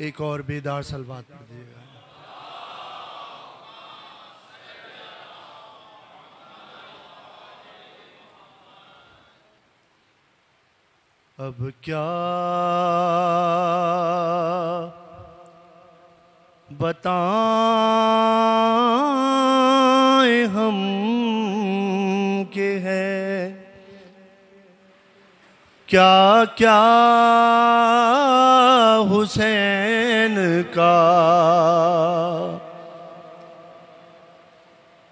एक और बेदार सलवात दीजिएगा। अब क्या बताएँ हम के है? क्या क्या हुसैन का।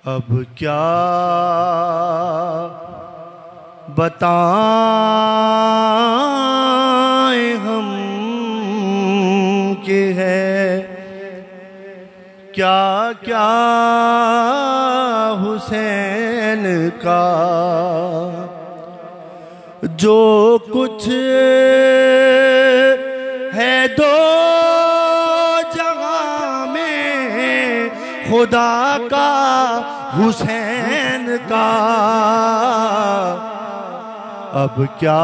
अब क्या बताएँ हम के है? क्या क्या हुसैन का? जो कुछ खुदा का, हुसैन का। अब क्या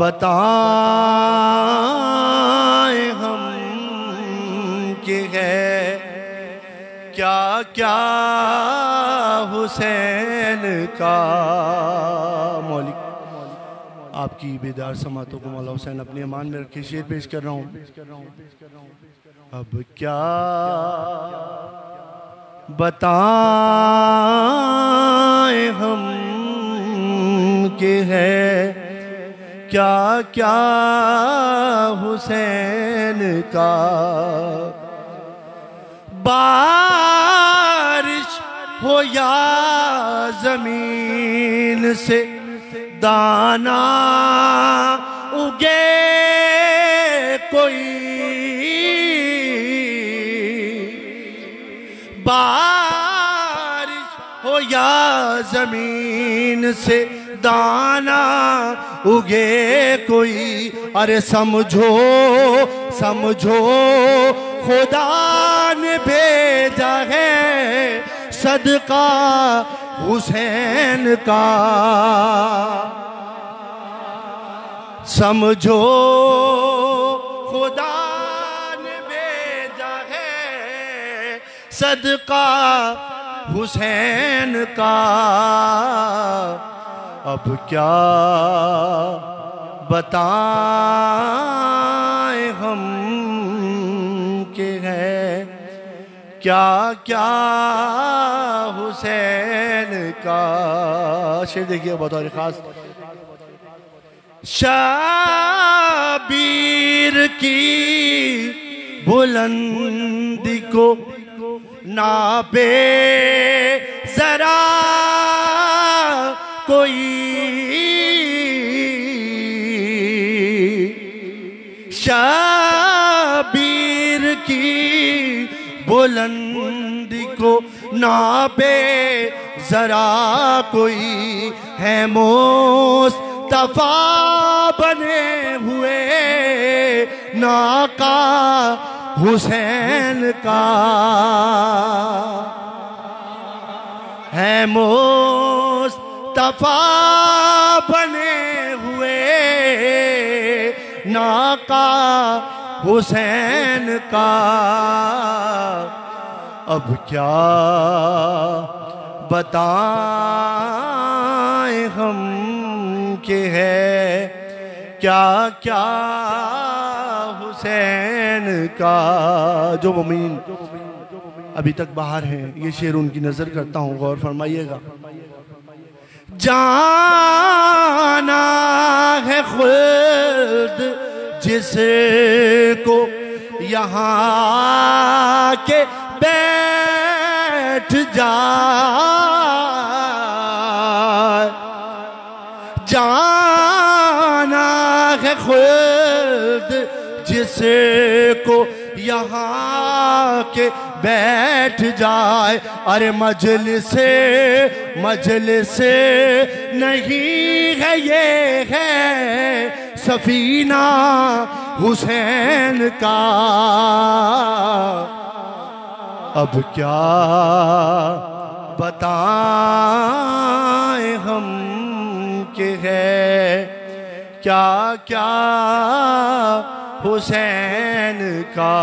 बताएँ हम कि है? क्या क्या हुसैन का? मौलिक, आपकी बेदार समातों को मौला हुसैन अपने अमान में रखे शेर पेश कर रहा हूँ। अब क्या बताएँ हम के है? क्या क्या हुसैन का बारिश हो या ज़मीन से दाना ज़मीन से दाना उगे कोई। अरे समझो समझो, खुदा ने भेजा है सदका हुसैन का। समझो, खुदा भेजा है सदका हुसैन का। अब क्या बताएँ हम के है? क्या क्या हुसैन का? शेर देखिए बतौर खास। शाबीर की बुलंदी को नापे जरा कोई शाबीर की बुलंदी को नापे जरा कोई है मोस तफा बने हुए नाका हुसैन का है मोस्तफा बने हुए नाका हुसैन का। अब क्या बताएँ हम के है क्या क्या हुसैन का जो मुमीन अभी तक बाहर हैं, ये शेर उनकी नज़र करता हूँ, गौर फरमाइएगा। जाना है खुद जिसको यहाँ के बैठ जा। जाना है खुद जिसको यहाँ के बैठ जाए। अरे मजल से मजल से नहीं है, ये है सफीना हुसैन का। अब क्या बताएँ हम के है? क्या क्या हुसैन का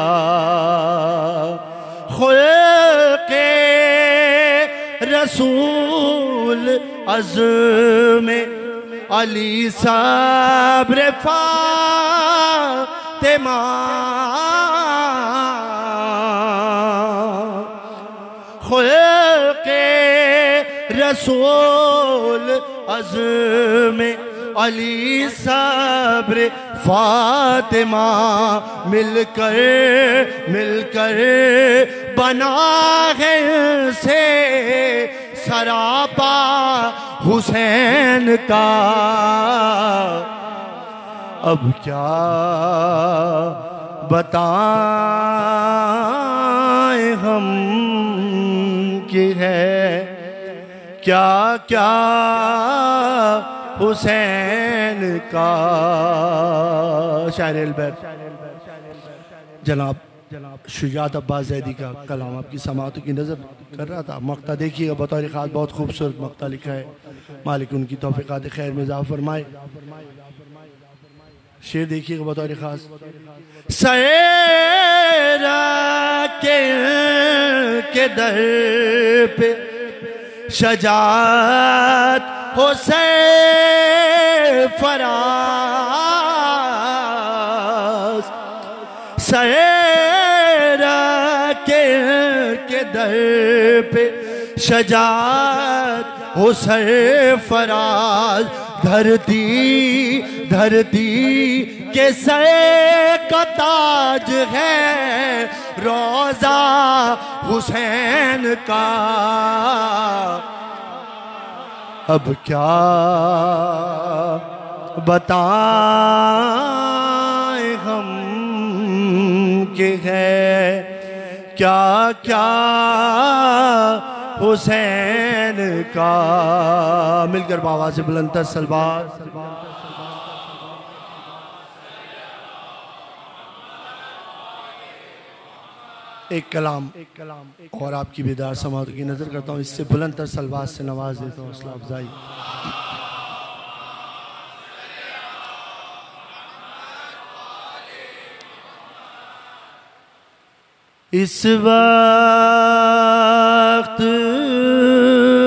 के रसूल अज में अली सब्र फातिमा के रसूल अज में अली सब्र, फातिमा मिलकर मिलकर बना है से सरापा हुसैन का। अब क्या बताएँ हम कि है क्या क्या हुसैन का शायर अलबैर जनाब जनाब शुजात अब्बास जैदी का कलाम आपकी समातों की नज़र कर रहा था। मक्ता देखिएगा बतौर ख़ास बहुत खूबसूरत मक्ता लिखा है। मालिक उनकी तोफ़ीक़ात खैर में फरमाए। शेर देखिएगा बतौर ख़ास। सैरा के, के दर पे शजात हो से फराज। सैरा के, के दर पे शजात हो सर फराज। धरती धरती के सर का ताज है। रोजा हुसैन का। अब क्या बताएँ हम के है क्या क्या हुसैन का। मिलकर बाबा से बुलंद सलवार सलवार एक कलाम। एक कलाम और आपकी बेदार समात की नज़र करता हूँ, इससे बुलंद तर सलवार से नवाज़ देता हूँ हौसला अफजाई। इस वक्त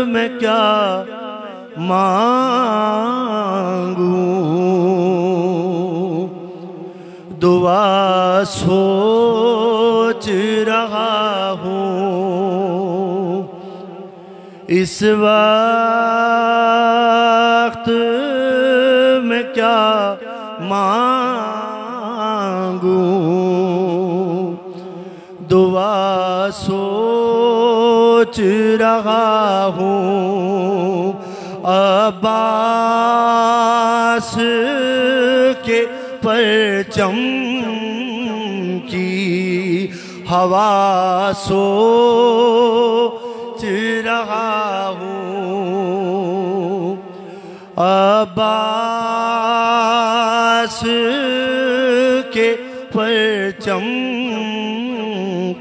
मैं क्या मांगू? दुआ सोच इस वक्त मैं क्या मांगू? दुआ सोच रहा हूँ। अब्बास के परचम की हवा सोच अब्बास के परचम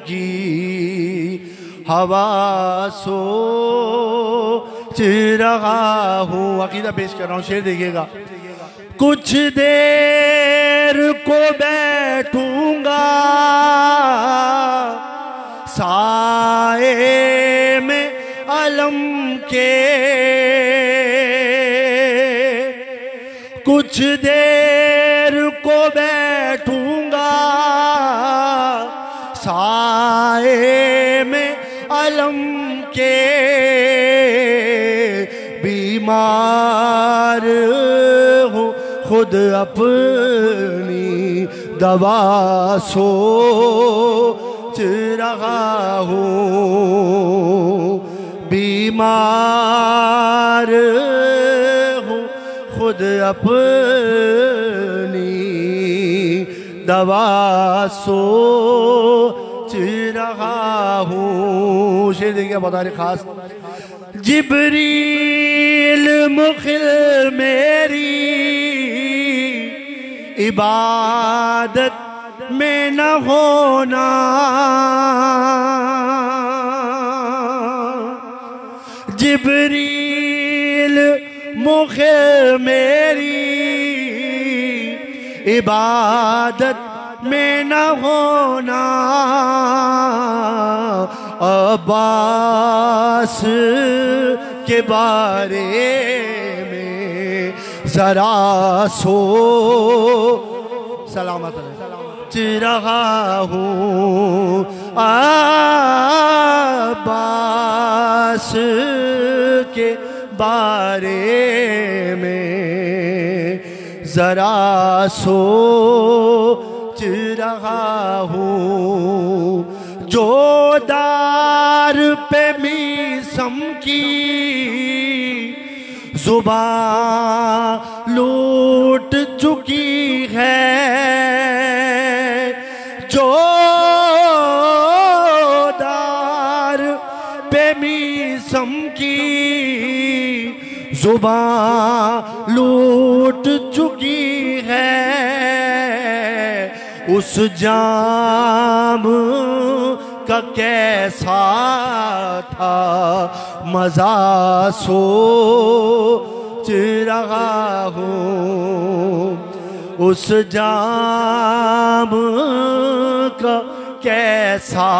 की हवा सोच रहा हूँ। अकीदा पेश कर रहा हूँ, शेर देखिएगा। कुछ देर को बैठूँगा साए में अलम के कुछ देर को बैठूँगा। साए में अलम के बीमार हूँ। खुद अपनी दवा सोच रहा हूँ। बीमार खुद अपनी दवा सोच रहा हूँ। शेर देखिए बता रहे खास। जिबरील मुखिल मेरी इबादत में न होना। जिबरील मुख मेरी इबादत में न होना। अब्बास के बारे में जरा सो। सलामत रहा। हूँ। अब्बास के बारे में जरा सोच रहा हूँ। जो दार पे मीसम की जुबा लूट चुकी ज़ुबान लूट चुकी है, उस जाम का कैसा था, मज़ा सो रहा हूँ, उस जाम का कैसा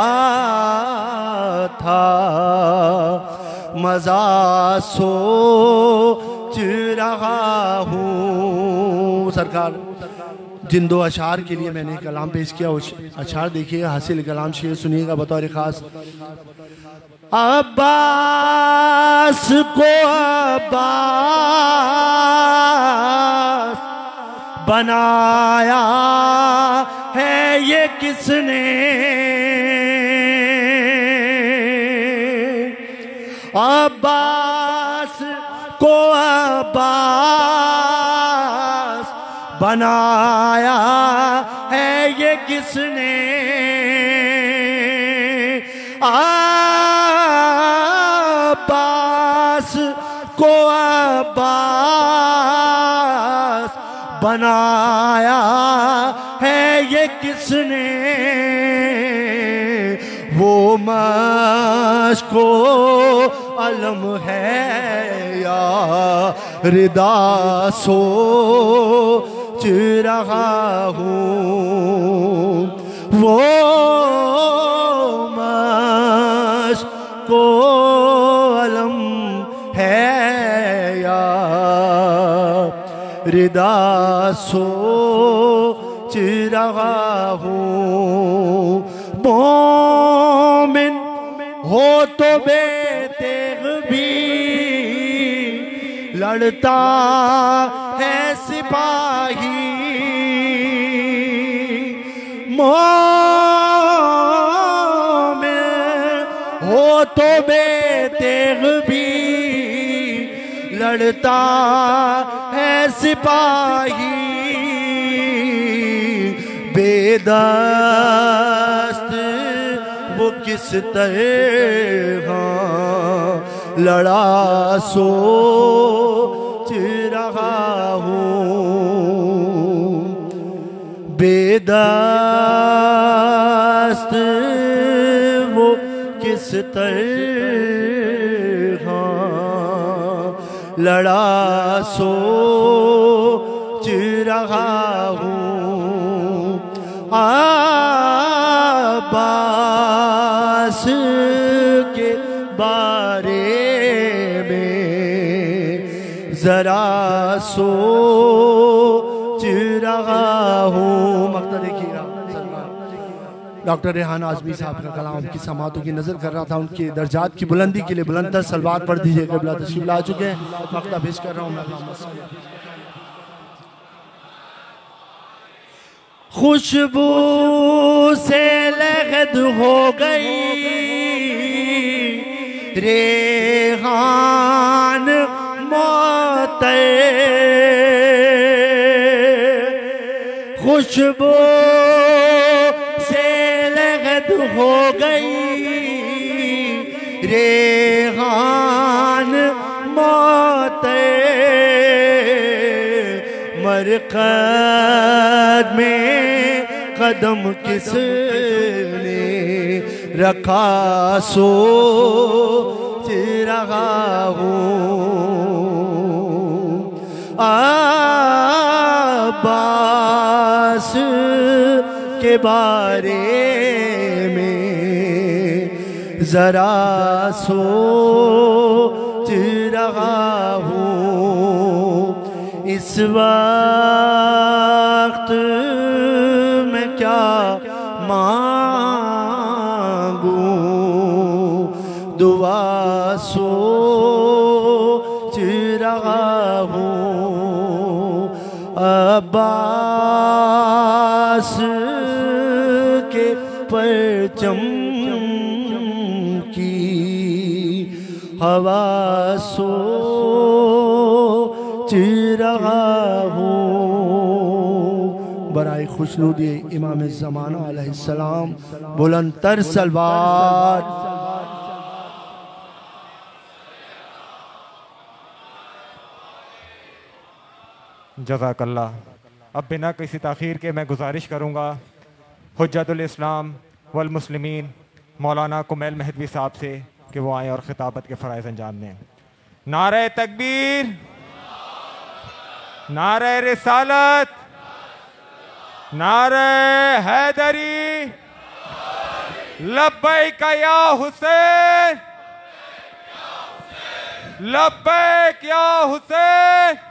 था। मज़ा सोच रहा हूँ। सरकार, जिन दो अशार के लिए मैंने कलाम पेश किया अशार देखिए, हासिल कलाम शेर सुनिएगा बतौर खास। अब्बास को अब्बास बनाया है ये किसने? अब्बास को अब्बास बनाया है ये किसने? अब्बास को अब्बास बनाया है ये किसने? वो मश्को अलम है या रिदा सोच रहा हूँ। वो मश्को अलम है या रिदा सोच रहा हूँ। मोमिन हो तो बेतेग लड़ता है सिपाही। मोमिन हो तो बेतेग भी लड़ता है सिपाही। बेदस्त वो किस तरह लड़ा सोच रहा हूँ। बेदस्त वो किस तरह? लड़ा सोच रहा हूँ। आबास जरा सोच रहा हूँ। मकता देखिएगा डॉक्टर रेहान आजमी साहब का कलाम की समातों की नज़र कर रहा था, उनके दर्जात की बुलंदी के लिए बुलंदर सलवार पढ़ दीजिए कबला तशीफ ला चुके हैं। मकता पेश कर रहा हूँ खुशबू से लहद हो गई, रेहान मौत। खुशबू से लगद हो गई। रे रेहान मौत। मरकद में कदम किसने रखा सोच रहा हूँ आबास के बारे में जरा सोच रहा हूँ। इस वक्त अब्बास के परचम की हवा सोच रहा हूँ। बराए खुशनूदी इमाम ज़माना अलैहिस्सलाम बुलंदर सलवार। जजाकल्ला अब बिना किसी तखीर के मैं गुजारिश करूँगा हजतुल इस्लाम वल मौलाना कुमेल महदवी साहब से कि वो आए और ख़िताबत के फ़रज़ अंजाम दें। नारे तकबीर, नारे रिसालत, नारे हैदरी, लब्बैक या हुसैन, लब्बैक या हुसैन।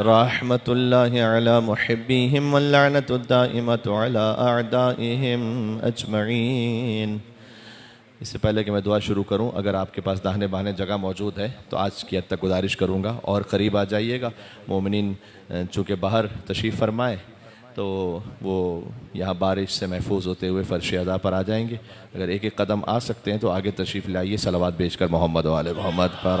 रहमतुल्लाहिम अलानतम अजमैन इससे पहले कि मैं दुआ शुरू करूँ, अगर आपके पास दाहने बहाने जगह मौजूद है तो आज की हद तक गुजारिश करूँगा और करीब आ जाइएगा। मोमिन चूँकि बाहर तशरीफ़ फरमाए तो वो यहाँ बारिश से महफूज होते हुए फ़र्श अदा पर आ जाएँगे। अगर एक एक कदम आ सकते हैं तो आगे तशरीफ़ लाइए। सलावाद भेज कर मोहम्मद वाले मोहम्मद पर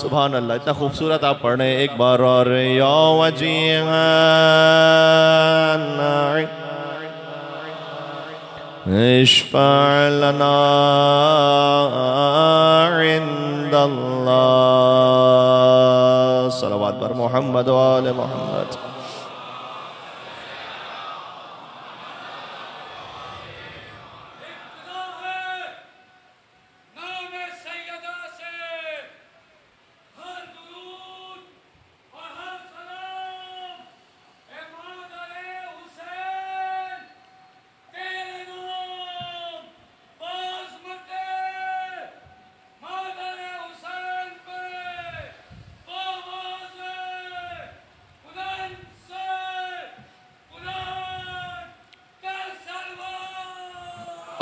सुबह अल्लाह इतना खूबसूरत आप पढ़ रहे हैं, एक बार और, यो वजी इश्फलना सलवात पर मोहम्मद वाले मोहम्मद।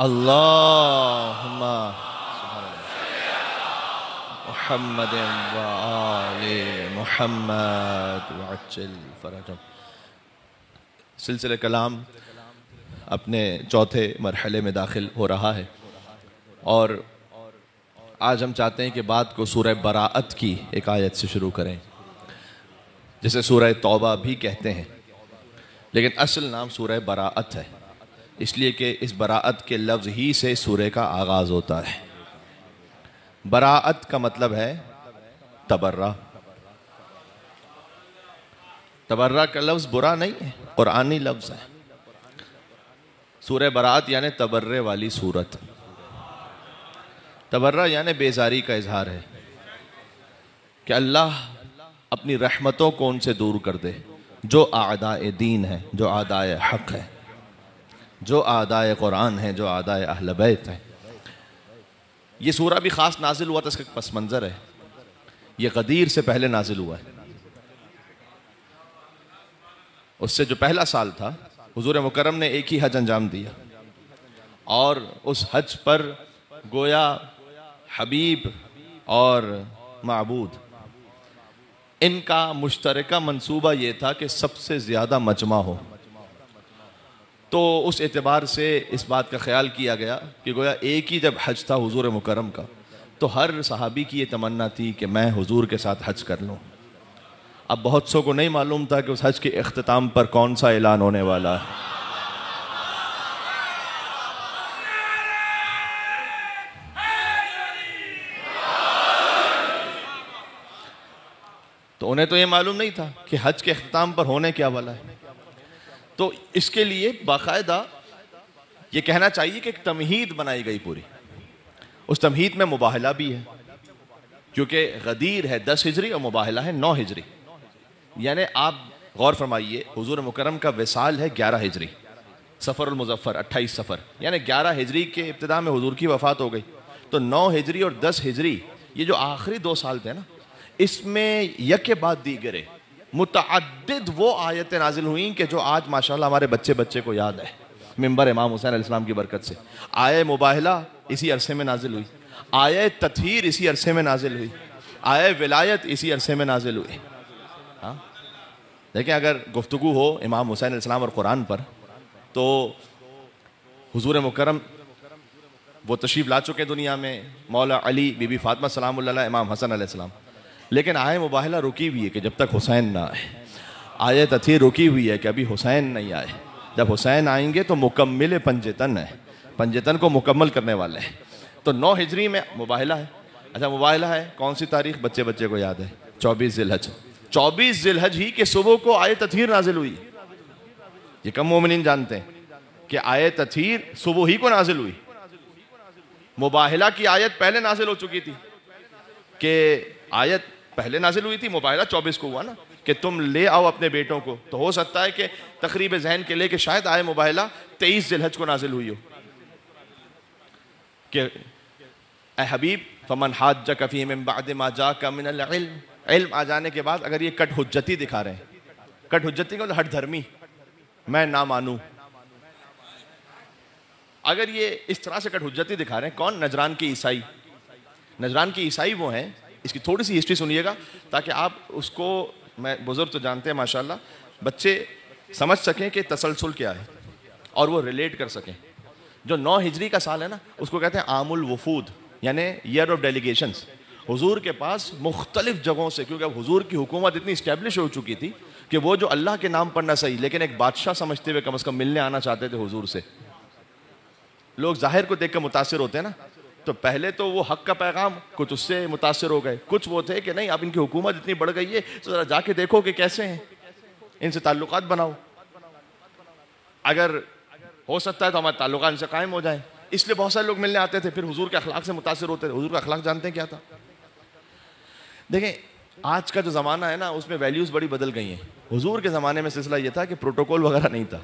अल्लाहुम्मा सिलसिले कलाम अपने चौथे मरहले में दाखिल हो रहा है। और आज हम चाहते हैं कि बात को सूरह बराअत की एक आयत से शुरू करें, जिसे सूरह तौबा भी कहते हैं। लेकिन असल नाम सूरह बराअत है। इसलिए कि इस बराअत के लफ्ज़ ही से सूर्य का आगाज़ होता है। बराअत का मतलब है तबर्रा। तबर्रा का लफ्ज़ बुरा नहीं है, कुरानी लफ्ज़ है। सूर्य बरात यानी तबर्रे वाली सूरत। तबर्रा यानी बेजारी का इजहार है कि अल्लाह अपनी रहमतों को उनसे दूर कर दे, जो आदाए दीन है, जो आदाए हक है। जो आदाय कुरान है, जो आदाय अहल बैत है। ये सूरा भी ख़ास नाजिल हुआ था, इसका पस मंज़र है। ये गदीर से पहले नाजिल हुआ है। उससे जो पहला साल था, हुजूर मुकरम ने एक ही हज अंजाम दिया। और उस हज पर गोया, हबीब और मबूद। इनका मुश्तरका मंसूबा ये था कि सबसे ज़्यादा मजमा हो। तो उस एतबार से इस बात का ख्याल किया गया कि गोया एक ही जब हज था हुजूर मुकरम का तो हर सहाबी की ये तमन्ना थी कि मैं हुजूर के साथ हज कर लूँ। अब बहुत सौ को नहीं मालूम था कि उस हज के अख्ताम पर कौन सा ऐलान होने वाला है। तो उन्हें तो ये मालूम नहीं था कि हज के अख्ताम पर होने क्या वाला है। तो इसके लिए बाकायदा ये कहना चाहिए कि एक तमहीद बनाई गई पूरी। उस तमहीद में मुबाहला भी है, क्योंकि गदीर है दस हिजरी और मुबाहला है नौ हिजरी। यानी आप गौर फरमाइए, हुजूर मुकरम का विसाल है ग्यारह हिजरी। सफ़र मुजफ्फर, अट्ठाईस सफ़र। यानी ग्यारह हिजरी के इब्तदा में हुजूर की वफ़ात हो गई। तो नौ हिजरी और दस हिजरी, ये जो आखिरी दो साल थे ना, इसमें यके बाद दीगरे मुतद वो आयतें नाजिल हुई कि जो आज, माशाल्लाह, हमारे बच्चे बच्चे को याद है। मंबर इमाम हुसैन इस्लाम की बरकत से। आय मुबाहला इसी अरसे में नाजिल हुई। आय तथहर इसी अरसे में नाजिल हुई। आय विलायत इसी अरसे में नाजिल हुई। हाँ? देखें अगर गुफ्तु हो इमाम हुसैन इस्लाम और कुरान पर तो हजूर मुकरम वो तशरीफ़ ला चुके दुनिया में। मौला अली, बीबी फातमा सलाम इमाम हसन आसमाम लेकिन आय मुबाहला रुकी हुई है कि जब तक हुसैन ना आए। आयत तथी रुकी हुई है कि अभी हुसैन नहीं आए। जब हुसैन आएँगे तो मुकम्मल पंजतन है। पंजतन को मुकम्मल करने वाले हैं। तो नौ हिजरी में मुबाहला है। अच्छा मुबाहला है, कौन सी तारीख? बच्चे बच्चे को याद है। चौबीस जिलहज। चौबीस जिलहज ही के सुबह को आय तथीर नाजिल हुई। ये कम मोमिन जानते हैं कि आय तथीर सुबह ही को नाजिल हुई। मुबाहला की आयत पहले नाजिल हो चुकी थी कि आयत पहले नाजिल हुई थी मुबाहला चौबीस को हुआ ना, कि तुम ले आओ अपने बेटों को। तो हो सकता है कि तकरीब जहन के लेके शायद आए मुबाहला तेईस जिलहज को नाजिल हुई हो। कि हबीब, फमन हाथ जा कफ़ी बाद जा का मिन इल्म। आ जाने के बाद अगर ये कट हुज्जती दिखा रहे हैं, कट हुज्जती का मतलब हट धर्मी, मैं ना मानू। अगर ये इस तरह से कट हुज्जती दिखा रहे हैं, कौन? नजरान की ईसाई। नजरान की ईसाई वो हैं इसकी थोड़ी सी हिस्ट्री सुनिएगा ताकि आप उसको, मैं, बुज़ुर्ग तो जानते हैं, माशाल्लाह, बच्चे समझ सकें कि तसलसल क्या है और वो रिलेट कर सकें। जो नौ हिजरी का साल है ना, उसको कहते हैं आमुल वफूद, यानी ईयर ऑफ़ डेलीगेशंस हुजूर के पास मुख्तलिफ़ जगहों से, क्योंकि अब हुजूर की हुकूमत इतनी इस्टेब्लिश हो चुकी थी कि वो जो अल्लाह के नाम पर ना सही, लेकिन एक बादशाह समझते हुए कम अज़ कम मिलने आना चाहते थे हुजूर से। लोग ज़ाहिर को देख कर मुतासर होते हैं ना तो पहले तो वो हक का पैगाम कुछ उससे मुतासर हो गए। कुछ वो थे कि नहीं, अब इनकी हुकूमत इतनी बढ़ गई है तो ज़रा जाके देखो कि कैसे हैं। इनसे ताल्लुक बनाओ। अगर हो सकता है तो हमारे ताल्लुक इनसे कायम हो जाए। इसलिए बहुत सारे लोग मिलने आते थे, फिर हुजूर के अखलाक से मुतासर होते थे। हुजूर का अखलाक जानते हैं क्या था? देखें, आज का जो ज़माना है ना, उसमें वैल्यूज़ बड़ी बदल गई हैं। हुजूर के ज़माने में सिलसिला ये था कि प्रोटोकॉल वगैरह नहीं था।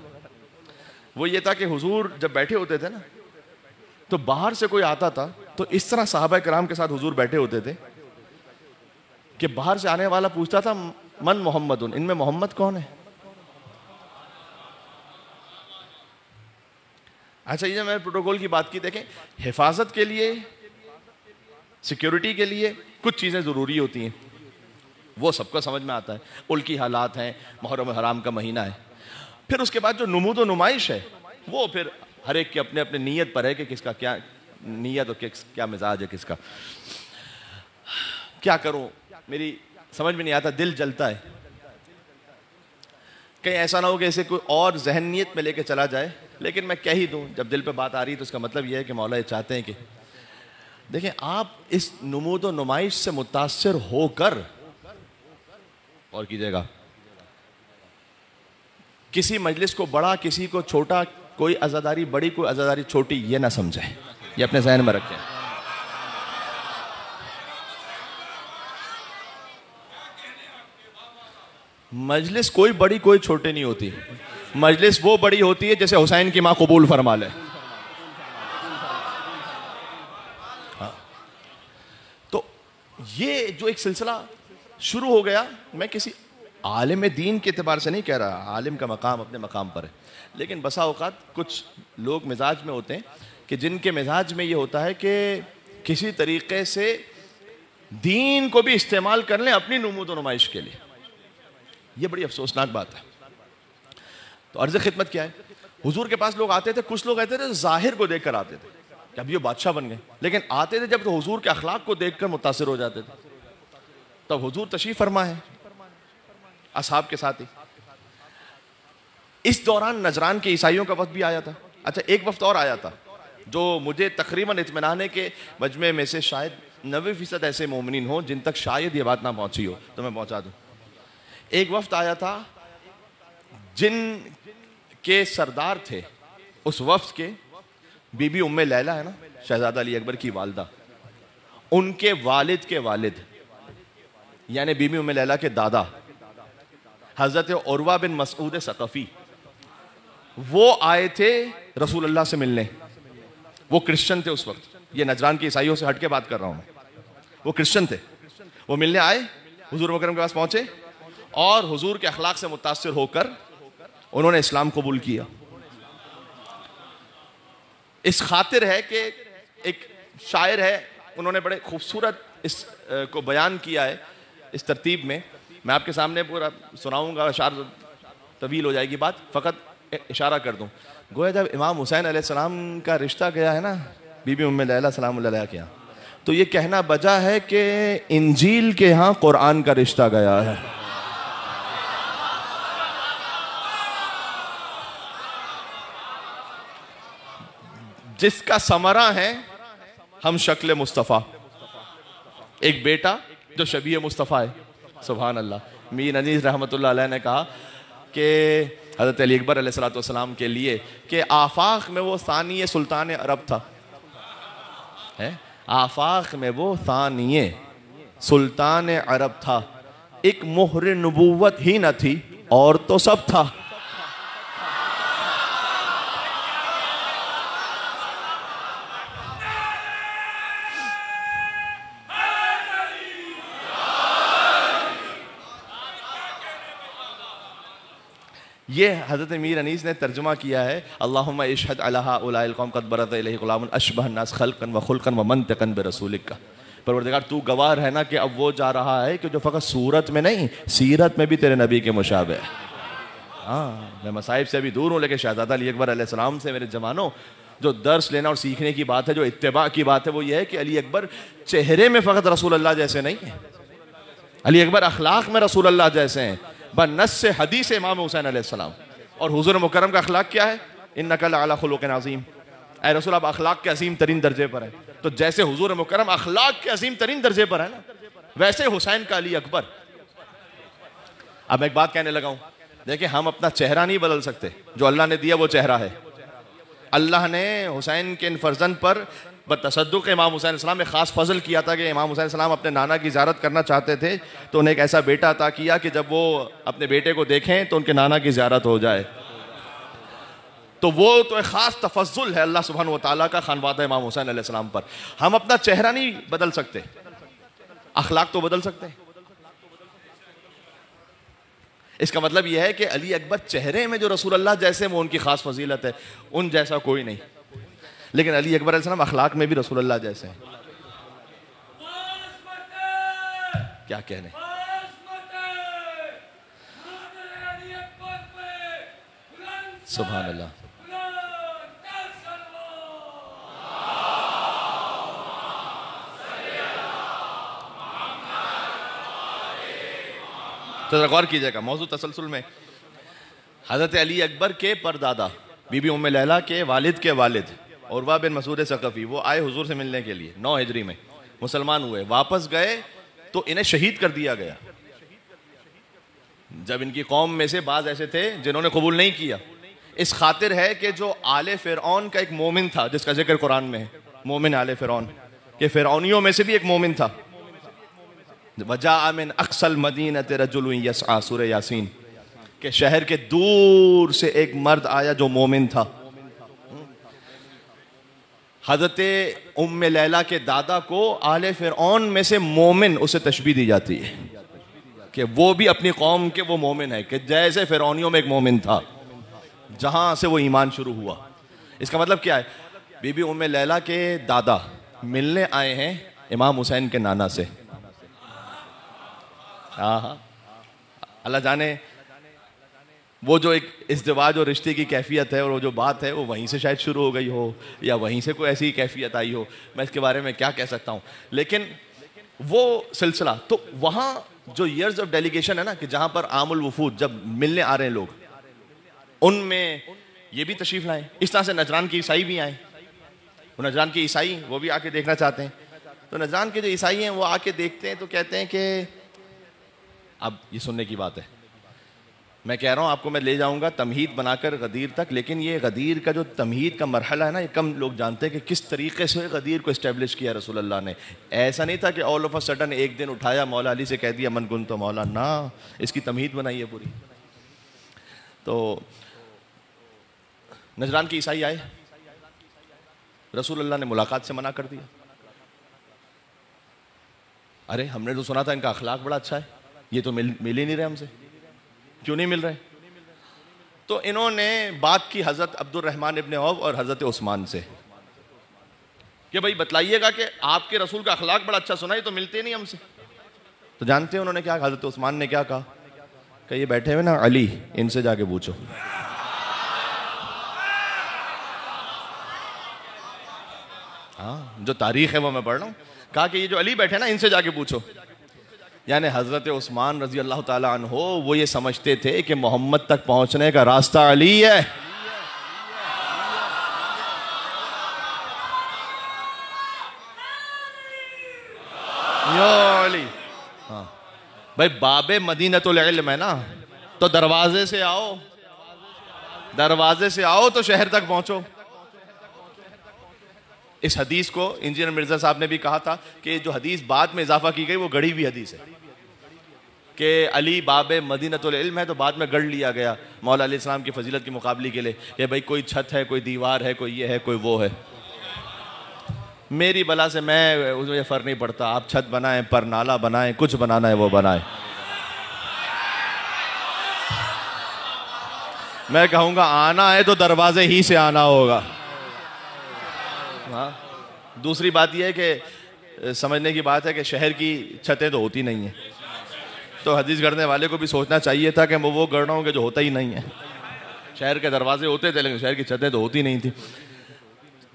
वो ये था कि हुजूर जब बैठे होते थे ना तो बाहर से कोई आता था तो इस तरह साहबा कराम के साथ हुजूर बैठे होते थे कि बाहर से आने वाला पूछता था, मन मोहम्मद इनमें मोहम्मद कौन है? अच्छा ये मैंने प्रोटोकॉल की बात की, देखें, हिफाजत के लिए सिक्योरिटी के लिए कुछ चीज़ें ज़रूरी होती हैं। वो सबको समझ में आता है, उल्की हालात हैं मुहर्रम हराम का महीना है। फिर उसके बाद जो नमूद नुमाइश है, वो फिर हर एक के अपने अपने नीयत पर है कि किसका क्या नीयत और किस क्या मिजाज है किसका। क्या करूँ? मेरी समझ में नहीं आता, दिल जलता है। कहीं ऐसा ना हो कि इसे कोई और जहनीत में लेके चला जाए, लेकिन मैं कह ही दूँ, जब दिल पे बात आ रही है तो उसका मतलब यह है कि मौला ये चाहते हैं कि देखें आप इस नमूद व नुमाइश से मुतासर होकर, और कीजिएगा, किसी मजलिस को बड़ा, किसी को छोटा कोई आज़ादारी बड़ी, कोई आज़ादारी छोटी, ये ना समझे। ये अपने जहन में रखें। मजलिस कोई बड़ी, कोई छोटी नहीं होती। मजलिस वो बड़ी होती है, जैसे हुसैन की माँ कबूल फरमा ले। हाँ। तो ये जो एक सिलसिला शुरू हो गया, मैं किसी आलिम दीन के अतबार से नहीं कह रहा, आलिम का मकाम अपने मकाम पर है। लेकिन बसा अवकात कुछ लोग मिजाज में होते हैं कि जिनके मिजाज में ये होता है कि किसी तरीके से दीन को भी इस्तेमाल कर लें अपनी नमूद नुमाइश के लिए। ये बड़ी अफसोसनाक बात है। तो अर्ज़ खिदमत क्या है? हुजूर के पास लोग आते थे, कुछ लोग आते थे, ज़ाहिर को देख कर आते थे अब ये बादशाह बन गए। लेकिन आते थे जब तो हुजूर के अखलाक को देख कर मुतासर हो जाते थे। तब तो हुजूर तशीफ फरमा है, असहाब के साथ ही। इस दौरान नजरान के ईसाइयों का वक्त भी आया था। अच्छा एक वक्त और आया था, जो मुझे तकरीबन इतमानाने के मजमे में से शायद नबे फ़ीसद ऐसे मोमिन हो, जिन तक शायद ये बात ना पहुँची हो। तो मैं पहुँचा दूँ। एक वक्त आया था, जिन के सरदार थे, उस वफ्त के बीबी उम्मे लैला है ना, शहजादा अली अकबर की वालदा। उनके वालिद के वालिद, यानी बीबी उम्मे लैला के दादा, हज़रत उर्वा बिन मसूद सकफ़ी। वो आए थे रसूल अल्लाह से मिलने। वो क्रिश्चियन थे उस वक्त। ये नजरान की ईसाइयों से हट के बात कर रहा हूँ मैं। वो क्रिश्चियन थे। वो मिलने आए, हुजूर मकरम के पास पहुँचे और हुजूर के अखलाक से मुतासर होकर उन्होंने इस्लाम कबूल किया। इस खातिर है कि एक शायर है, उन्होंने बड़े खूबसूरत इस को बयान किया है इस तरतीब में। मैं आपके सामने पूरा सुनाऊँगा शार तवील हो जाएगी बात। फ़कत इशारा कर दूँ। गोया जब इमाम हुसैन सलाम का रिश्ता गया है ना, बीबी उम्म लैला सलाम के यहाँ तो ये कहना बजा है कि इंजील के यहाँ कुरान का रिश्ता गया है। जिसका समरा है, हम शक्ल मुस्तफ़ा। एक बेटा जो शबी मुस्तफ़ा है सुबहान अल्लाह। मीर अनीस रहमत ने कहा कि हज़रत अली अकबर सलाम के लिए कि आफाक में वो सानिय सुल्तान अरब था। है? आफाक में वो सानिय सुल्तान अरब था। एक मोहर नबूवत ही न थी, और तो सब था। ये हज़रत मीर अनीस ने तर्जुमा किया है अल्लाह इशहद अलाकौम कदबरतलाम अशबहनास खलकन व खुलकन व मन तकन ब रसूल का परवरदिगार, तू गवाह है ना कि अब वो जा रहा है कि जो फ़कत सूरत में नहीं, सीरत में भी तेरे नबी के मुशाब। है हाँ मैं मसाइब से अभी दूर हूँ, लेकिन शहजादा अली अकबर सलाम से मेरे जवानों जो दर्स लेना और सीखने की बात है, जो इत्तबा की बात है, वो ये है कि अली अकबर चेहरे में फ़कत रसूल अल्लाह जैसे नहीं है। अली अकबर अखलाक में रसूल अल्लाह जैसे हैं। बनस से हदीस इमाम हुसैन सलाम। और हुजूर मुकरम का अखलाक क्या है? इन नकल अला खलुक नाजीम ए रसूल, आप अखलाक के अजीम तरीन दर्जे पर है। तो जैसे हुजूर मुकरम अखलाक के अजीम तरीन दर्जे पर है ना, वैसे हुसैन का अली अकबर। अब मैं एक बात कहने लगा हूँ। देखिए, हम अपना चेहरा नहीं बदल सकते। जो अल्लाह ने दिया, वो चेहरा है। अल्लाह ने हुसैन के इन फर्जन पर बतसदुक इमाम हुसैन सलाम में ख़ास फजल किया था कि इमाम हुसैन सलाम अपने नाना की ज्यारत करना चाहते थे तो उन्हें एक ऐसा बेटा अता किया कि जब वो अपने बेटे को देखें तो उनके नाना की ज्यारत हो जाए। तो वो तो एक ख़ास तफजुल है अल्लाह सुबहान व ताली का खानवादा इमाम हुसैन सलाम पर। हम अपना चेहरा नहीं बदल सकते। अखलाक तो बदल सकते हैं। इसका मतलब यह है कि अली अकबर चेहरे में जो रसूल अल्लाह जैसे वो उनकी खास फजीलत है। उन जैसा कोई नहीं। लेकिन अली अकबर अलैहिस्सलाम अखलाक में भी रसूलुल्लाह जैसे हैं। क्या कहने? सुबह अल्लाह तो गौर कीजिएगा, मौजूद तसलसल में हज़रत अली अकबर के परदादा, बीबी उम्म लैला के वालिद के वालिद। उर्वा बिन मसूद सकफ़ी, वो आए हुजूर से मिलने के लिए, नौ हिजरी में। मुसलमान हुए, वापस गए तो इन्हें शहीद कर दिया गया। जब इनकी कौम में से बाज ऐसे थे, जिन्होंने कबूल नहीं किया। इस खातिर है कि जो आले फ़िरौन का एक मोमिन था, जिसका ज़िक्र कुरान में है, मोमिन आले फ़िरौन के फ़िरौनियों में से भी एक मोमिन था। वजा अमिन अक्सल मदीन रजुल यसआ सूर यासीन, के शहर के दूर से एक मर्द आया जो मोमिन था। हज़रत उम लैला के दादा को आले फिरौन में से मोमिन उसे तशबी दी जाती है कि वो भी अपनी कौम के वो मोमिन है कि जैसे फिरौनियों में एक मोमिन था, जहाँ से वो ईमान शुरू हुआ। इसका मतलब क्या है? बीबी उम्म लैला के दादा मिलने आए हैं इमाम हुसैन के नाना से। हाँ हाँ अल्लाह जाने वो जो एक इज्तवाज और रिश्ते की कैफियत है और वो जो बात है, वो वहीं से शायद शुरू हो गई हो या वहीं से कोई ऐसी कैफियत आई हो, मैं इसके बारे में क्या कह सकता हूँ। लेकिन वो सिलसिला तो वहाँ जो ईयर्स ऑफ़ डेलीगेशन है ना, कि जहाँ पर आमुल वफूद, जब मिलने आ रहे हैं लोग, उनमें ये भी तशरीफ़ लाए। इस तरह से नजरान के ईसाई भी आए। वो नजरान के ईसाई, वो भी आके देखना चाहते हैं। तो नजरान के जो ईसाई हैं, वो आके देखते हैं तो कहते हैं कि, अब ये सुनने की बात है। मैं कह रहा हूँ, आपको मैं ले जाऊँगा तमहीद बनाकर गदीर तक, लेकिन ये गदीर का जो तमहीद का मरहला है ना, ये कम लोग जानते हैं कि किस तरीके से गदीर को इस्टेब्लिश किया रसूल अल्लाह ने। ऐसा नहीं था कि ऑल ऑफ़ अ सडन एक दिन उठाया, मौला अली से कह दिया, मन गुन तो मौला, ना, इसकी तमहीद बनाई है पूरी। तो नजरान की ईसाई आए रसूल अल्लाह ने मुलाकात से मना कर दिया। अरे, हमने तो सुना था इनका अखलाक बड़ा अच्छा है, ये तो मिल मिल ही नहीं रहे हमसे। क्यों नहीं मिल रहे? तो इन्होंने बात की हज़रत अब्दुल रहमान इबन औफ और हज़रत उस्मान से। कि भाई बतलाइएगा कि आपके रसूल का अखलाक बड़ा अच्छा सुना है तो मिलते नहीं हमसे। तो जानते हैं उन्होंने क्या हज़रत उस्मान ने क्या कहा? कि ये बैठे हुए ना, अली, इनसे जाके पूछो। हाँ जो तारीख है वो मैं पढ़ रहा हूँ। कहा कि ये जो अली बैठे ना, इनसे जाके पूछो। यानी हज़रत उस्मान रज़ी अल्लाह तहो वो ये समझते थे कि मोहम्मद तक पहुँचने का रास्ता अली है। हाँ। भाई, बाबे मदीनतुल इल्म है ना? तो दरवाजे से आओ। दरवाजे से आओ तो शहर तक पहुंचो। इस हदीस को इंजीनियर मिर्ज़ा साहब ने भी कहा था कि जो हदीस बाद में इजाफा की गई, वो गढ़ी हुई हदीस है। कि अली बाब मदीनतुल इल्म है तो बाद में गढ़ लिया गया मौला इस्लाम की फजीलत के मुकाबले के लिए कि भाई कोई छत है, कोई दीवार है, कोई ये है, कोई वो है। मेरी बला से मैं, उसमें फ़र्क नहीं पड़ता। आप छत बनाएँ, पर नाला बनाएँ, कुछ बनाना है, वो बनाए। मैं कहूँगा, आना है तो दरवाजे ही से आना होगा। हाँ। दूसरी बात यह है कि समझने की बात है कि शहर की छतें तो होती नहीं हैं। तो हदीस गढ़ने वाले को भी सोचना चाहिए था कि मैं वो गढ़ रहा हूँ जो होता ही नहीं है। शहर के दरवाजे होते थे, लेकिन शहर की छतें तो होती नहीं थी।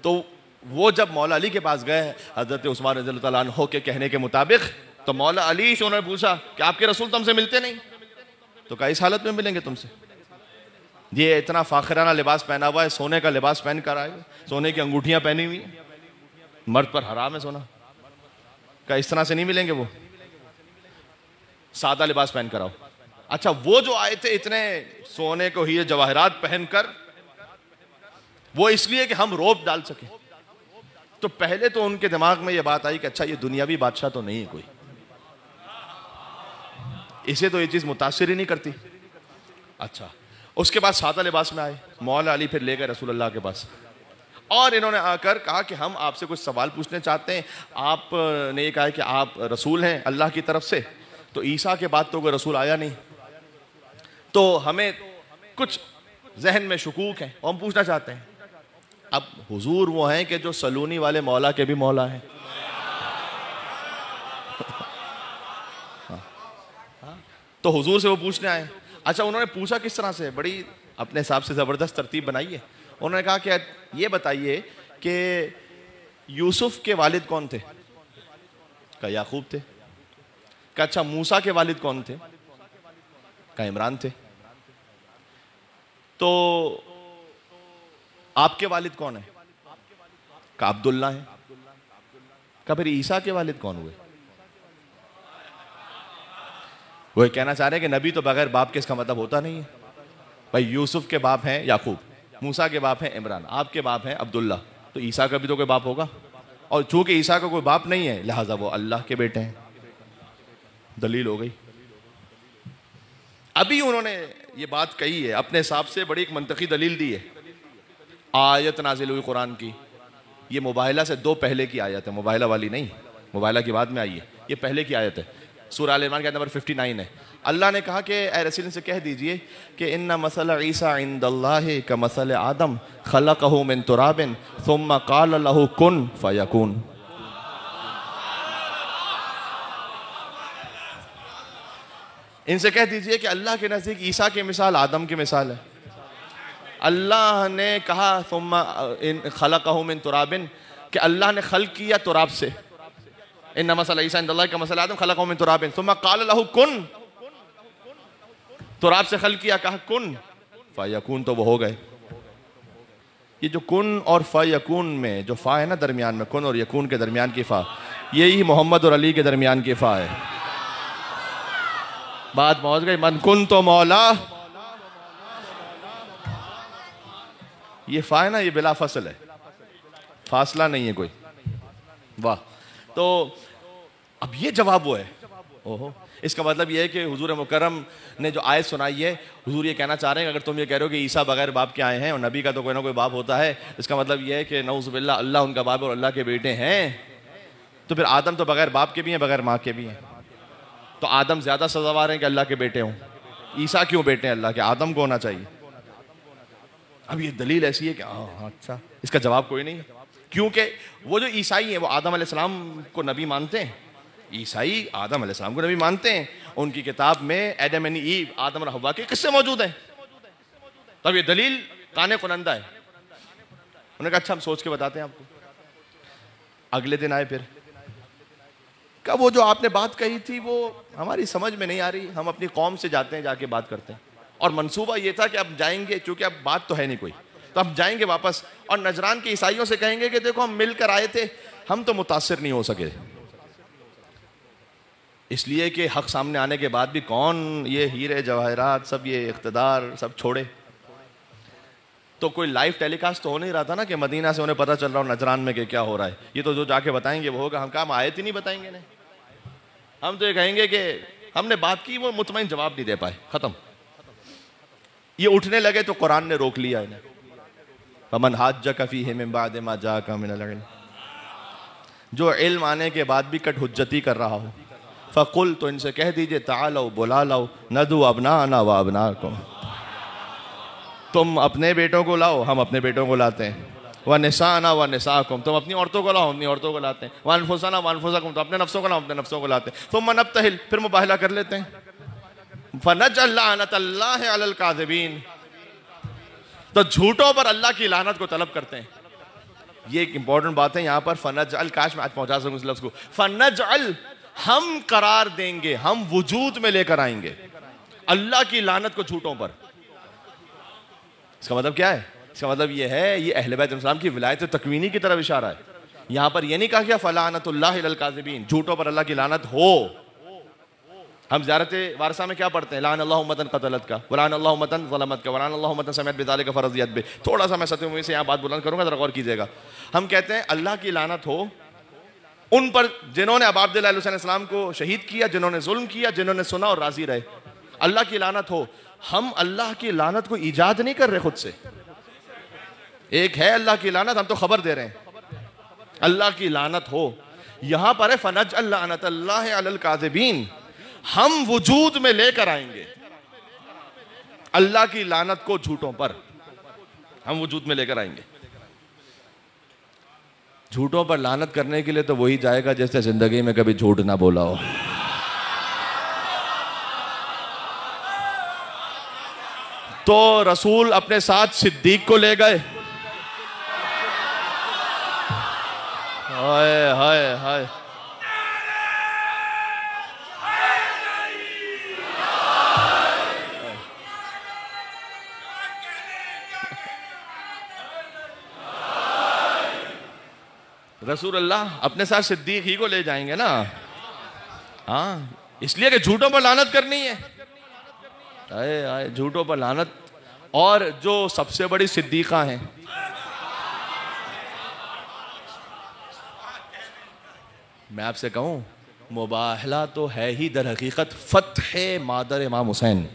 तो वो जब मौला अली के पास गए, हज़रत उस्मान रज़ी हो के कहने के मुताबिक तो मौला अली से उन्होंने पूछा कि आपके रसूल तुमसे मिलते नहीं? तो कई हालत में मिलेंगे तुमसे। ये इतना फाखराना लिबास पहना हुआ है, सोने का लिबास पहन कर आए सोने की अंगूठियाँ पहनी हुई मर्द पर हराम है सोना। क्या इस तरह से नहीं मिलेंगे वो? सादा लिबास पहन कर आओ। अच्छा वो जो आए थे इतने सोने को ही जवाहरात पहनकर, वो इसलिए कि हम रोप डाल सके। तो पहले तो उनके दिमाग में ये बात आई कि अच्छा ये दुनियावी बादशाह तो नहीं है कोई। इसे तो ये चीज़ मुतासर ही नहीं करती। अच्छा उसके बाद सादा लिबास में आए, मौला अली फिर ले गए रसूल अल्लाह के पास। और इन्होंने आकर कहा कि हम आपसे कुछ सवाल पूछने चाहते हैं। आपने ये कहा कि आप रसूल हैं अल्लाह की तरफ़ से। तो ईसा के बाद तो कोई रसूल आया नहीं। तो हमें कुछ जहन में शकूक है, और हम पूछना चाहते हैं। अब हुजूर वो हैं कि जो सलूनी वाले मौला के भी मौला हैं। तो हुजूर से वो पूछने आए अच्छा उन्होंने पूछा किस तरह से? बड़ी अपने हिसाब से ज़बरदस्त तरतीब बनाई है। उन्होंने कहा कि ये बताइए कि यूसुफ के वालिद कौन थे? का याकूब थे। का अच्छा मूसा के वालिद कौन थे? का इमरान थे। तो आपके वालिद कौन है? का अब्दुल्ला है। का फिर ईसा के वालिद कौन हुए? वो कहना चाह रहे हैं कि नबी तो बगैर बाप के इसका मतलब होता नहीं है। भाई, यूसुफ के बाप हैं याकूब, मूसा के बाप हैं इमरान, आपके बाप हैं अब्दुल्ला। तो ईसा का भी तो कोई बाप होगा? और चूँकि ईसा का कोई बाप नहीं है, लिहाजा वो अल्लाह के बेटे हैं। दलील हो गई। अभी उन्होंने ये बात कही है, अपने हिसाब से बड़ी एक मंतकी दलील दी है। आयत नाजिल हुई कुरान की। ये मुबाहला से दो पहले की आयत है, मुबाहला वाली नहीं, मुबाहला की बाद में आई है। ये पहले की आयत है। सूर्य इमान का नंबर 59 है। अल्लाह ने कहा कि रसील से कह दीजिए कि इन मसल ईसा इंदल्लाह का मसल आदम खलक़हु मिन तुराबिन, सुम्मा काल लहु कुन इनसे कह दीजिए कि अल्लाह के नज़दीक ईसा की मिसाल आदम की मिसाल है। अल्लाह ने कहा, सुम्मा इन खलक़हु मिन तुराबिन, कि अल्लाह ने खल किया तुराब से। इन मसल ईसा इंदल्लाह का मसल आदम खलक़हु मिन तुराबिन सुम्मा काल से खल किया कहा कुन फ़यकून तो वो हो गए ये जो कुन और फ़यकून में जो फ़ा है ना दरमियान में कुन और यकून के दरमियान की फ़ा यही मोहम्मद और अली के दरमियान की फ़ा है बात पहुँच गई मन कुन तो मौला ये फ़ा है ना ये बिला फ़सल है फासला नहीं है कोई वाह तो अब ये जवाब वो है। ओहो। इसका मतलब ये है कि हुजूर मुकरम ने जो आयत सुनाई है, हुजूर ये कहना चाह रहे हैं अगर तुम ये कह रहे हो कि ईसा बगैर बाप के आए हैं और नबी का तो कोई ना कोई बाप होता है, इसका मतलब ये है कि नौजबिल्ला अल्लाह उनका बाप और अल्लाह के बेटे हैं। तो फिर आदम तो बगैर बाप के भी हैं, बगैर माँ के भी हैं। तो आदम ज़्यादा सजावार हैं कि अल्लाह के बेटे हों। ईसा क्यों बेटे हैं? अल्लाह के आदम को होना चाहिए। अब ये दलील ऐसी है कि हाँ हाँ अच्छा। इसका जवाब कोई नहीं। क्योंकि वो जो ईसाई हैं, वो आदम सलाम को नबी मानते हैं। ईसाई आदम सलाम को नबी मानते हैं। उनकी किताब में एडम एनी ईव, आदम हवा के किस्से मौजूद हैं। तब ये दलील काने कुनंदा है। उन्होंने कहा अच्छा हम सोच के बताते हैं आपको। अगले दिन आए फिर। का वो जो आपने बात कही थी, वो हमारी समझ में नहीं आ रही। हम अपनी कौम से जाते हैं, जाके बात करते हैं। और मंसूबा ये था कि अब जाएँगे चूँकि अब बात तो है नहीं कोई। तो हम जाएँगे वापस और नजरान के ईसाइयों से कहेंगे कि देखो, हम मिलकर आए थे। हम तो मुतासर नहीं हो सके। इसलिए कि हक सामने आने के बाद भी कौन ये हीरे, जवाहरात, सब ये इकतदार, सब छोड़े? तो कोई लाइव टेलीकास्ट तो हो नहीं रहा था ना कि मदीना से उन्हें पता चल रहा हो नजरान में कि क्या हो रहा है। ये तो जो जाके बताएँगे वो होगा। हम काम आयत ही नहीं बताएँगे ने हम तो ये कहेंगे कि हमने बात की, वो मुतमिन जवाब नहीं दे पाए। खत्म। ये उठने लगे तो कुरान ने रोक लिया इन्हें। पमन हाथ कफ़ी है बाद मा जा का मिन जो इल्म आने के बाद भी कट हुज्जती कर रहा हो फ़कुल तो इनसे कह दीजिए तालो बुला लो नदू अबना आना व अबना को तुम अपने बेटों को लाओ हम अपने बेटों को लाते हैं वह निशाना व निसाकुम तुम अपनी औरतों को लाओ अपनी औरतों को लाते हैं वन फुसाना वन फुसाकुम तो अपने नफ्सों को लाओ अपने नफ्सों को लाते हैं तुम मन अब तहिल फिर मुबाहला कर लेते हैं फनज अल्लाह काजबीन तो झूठों पर अल्लाह की लानत को तलब करते हैं। ये एक इंपॉर्टेंट बात है, यहाँ पर फनज अल, काश में आज पहुँचा सकूँ इस लफ्ज को। फनज अल, हम करार देंगे, हम वजूद में लेकर आएँगे। अल्लाह की लानत को झूठों पर। इसका मतलब क्या है? इसका मतलब यह है, ये अहल बैतम की विलायत तकवीनी की तरफ़ इशारा है। यहाँ पर यह नहीं कहा गया फलानतुल्लाकाजबीन झूठों पर अल्लाह की लानत हो। हम ज्यारत वारसा में क्या पढ़ते हैं? लान कतलत का। वलान मतन वलमत का। वलान मतन समेत बिदाले का फ़रजियत भी थोड़ा सा मैं सत्य से यहाँ बात बुलंद करूँगा, जरा गौर कीजिएगा। हम कहते हैं, अल्लाह की लानत हो, उन पर जिन्होंने अब अब्दुल्लाम को शहीद किया, जिन्होंने जुल्म किया, जिन्होंने सुना और राज़ी रहे। अल्लाह की लानत हो। हम अल्लाह की लानत को ईजाद नहीं कर रहे खुद से। एक है अल्लाह की लानत, हम तो खबर दे रहे हैं। अल्लाह की लानत हो। यहाँ पर है फनज अल्लाह काजबीन। हम वजूद में लेकर आएँगे। अल्लाह की लानत को झूठों पर हम वजूद में लेकर आएँगे। झूठों पर लानत करने के लिए तो वही जाएगा जैसे ज़िंदगी में कभी झूठ ना बोला हो। तो रसूल अपने साथ सिद्दीक को ले गए। हाय हाय हाय। रसूल अल्लाह अपने साथ सिद्दीक ही को ले जाएँगे ना। हाँ इसलिए कि झूठों पर लानत करनी है। अरे आए झूठों पर लानत। और जो सबसे बड़ी सिद्दीका हैं। मैं आपसे कहूँ, मुबाहला तो है ही दर हकीकत, फतह मादर इमाम हुसैन।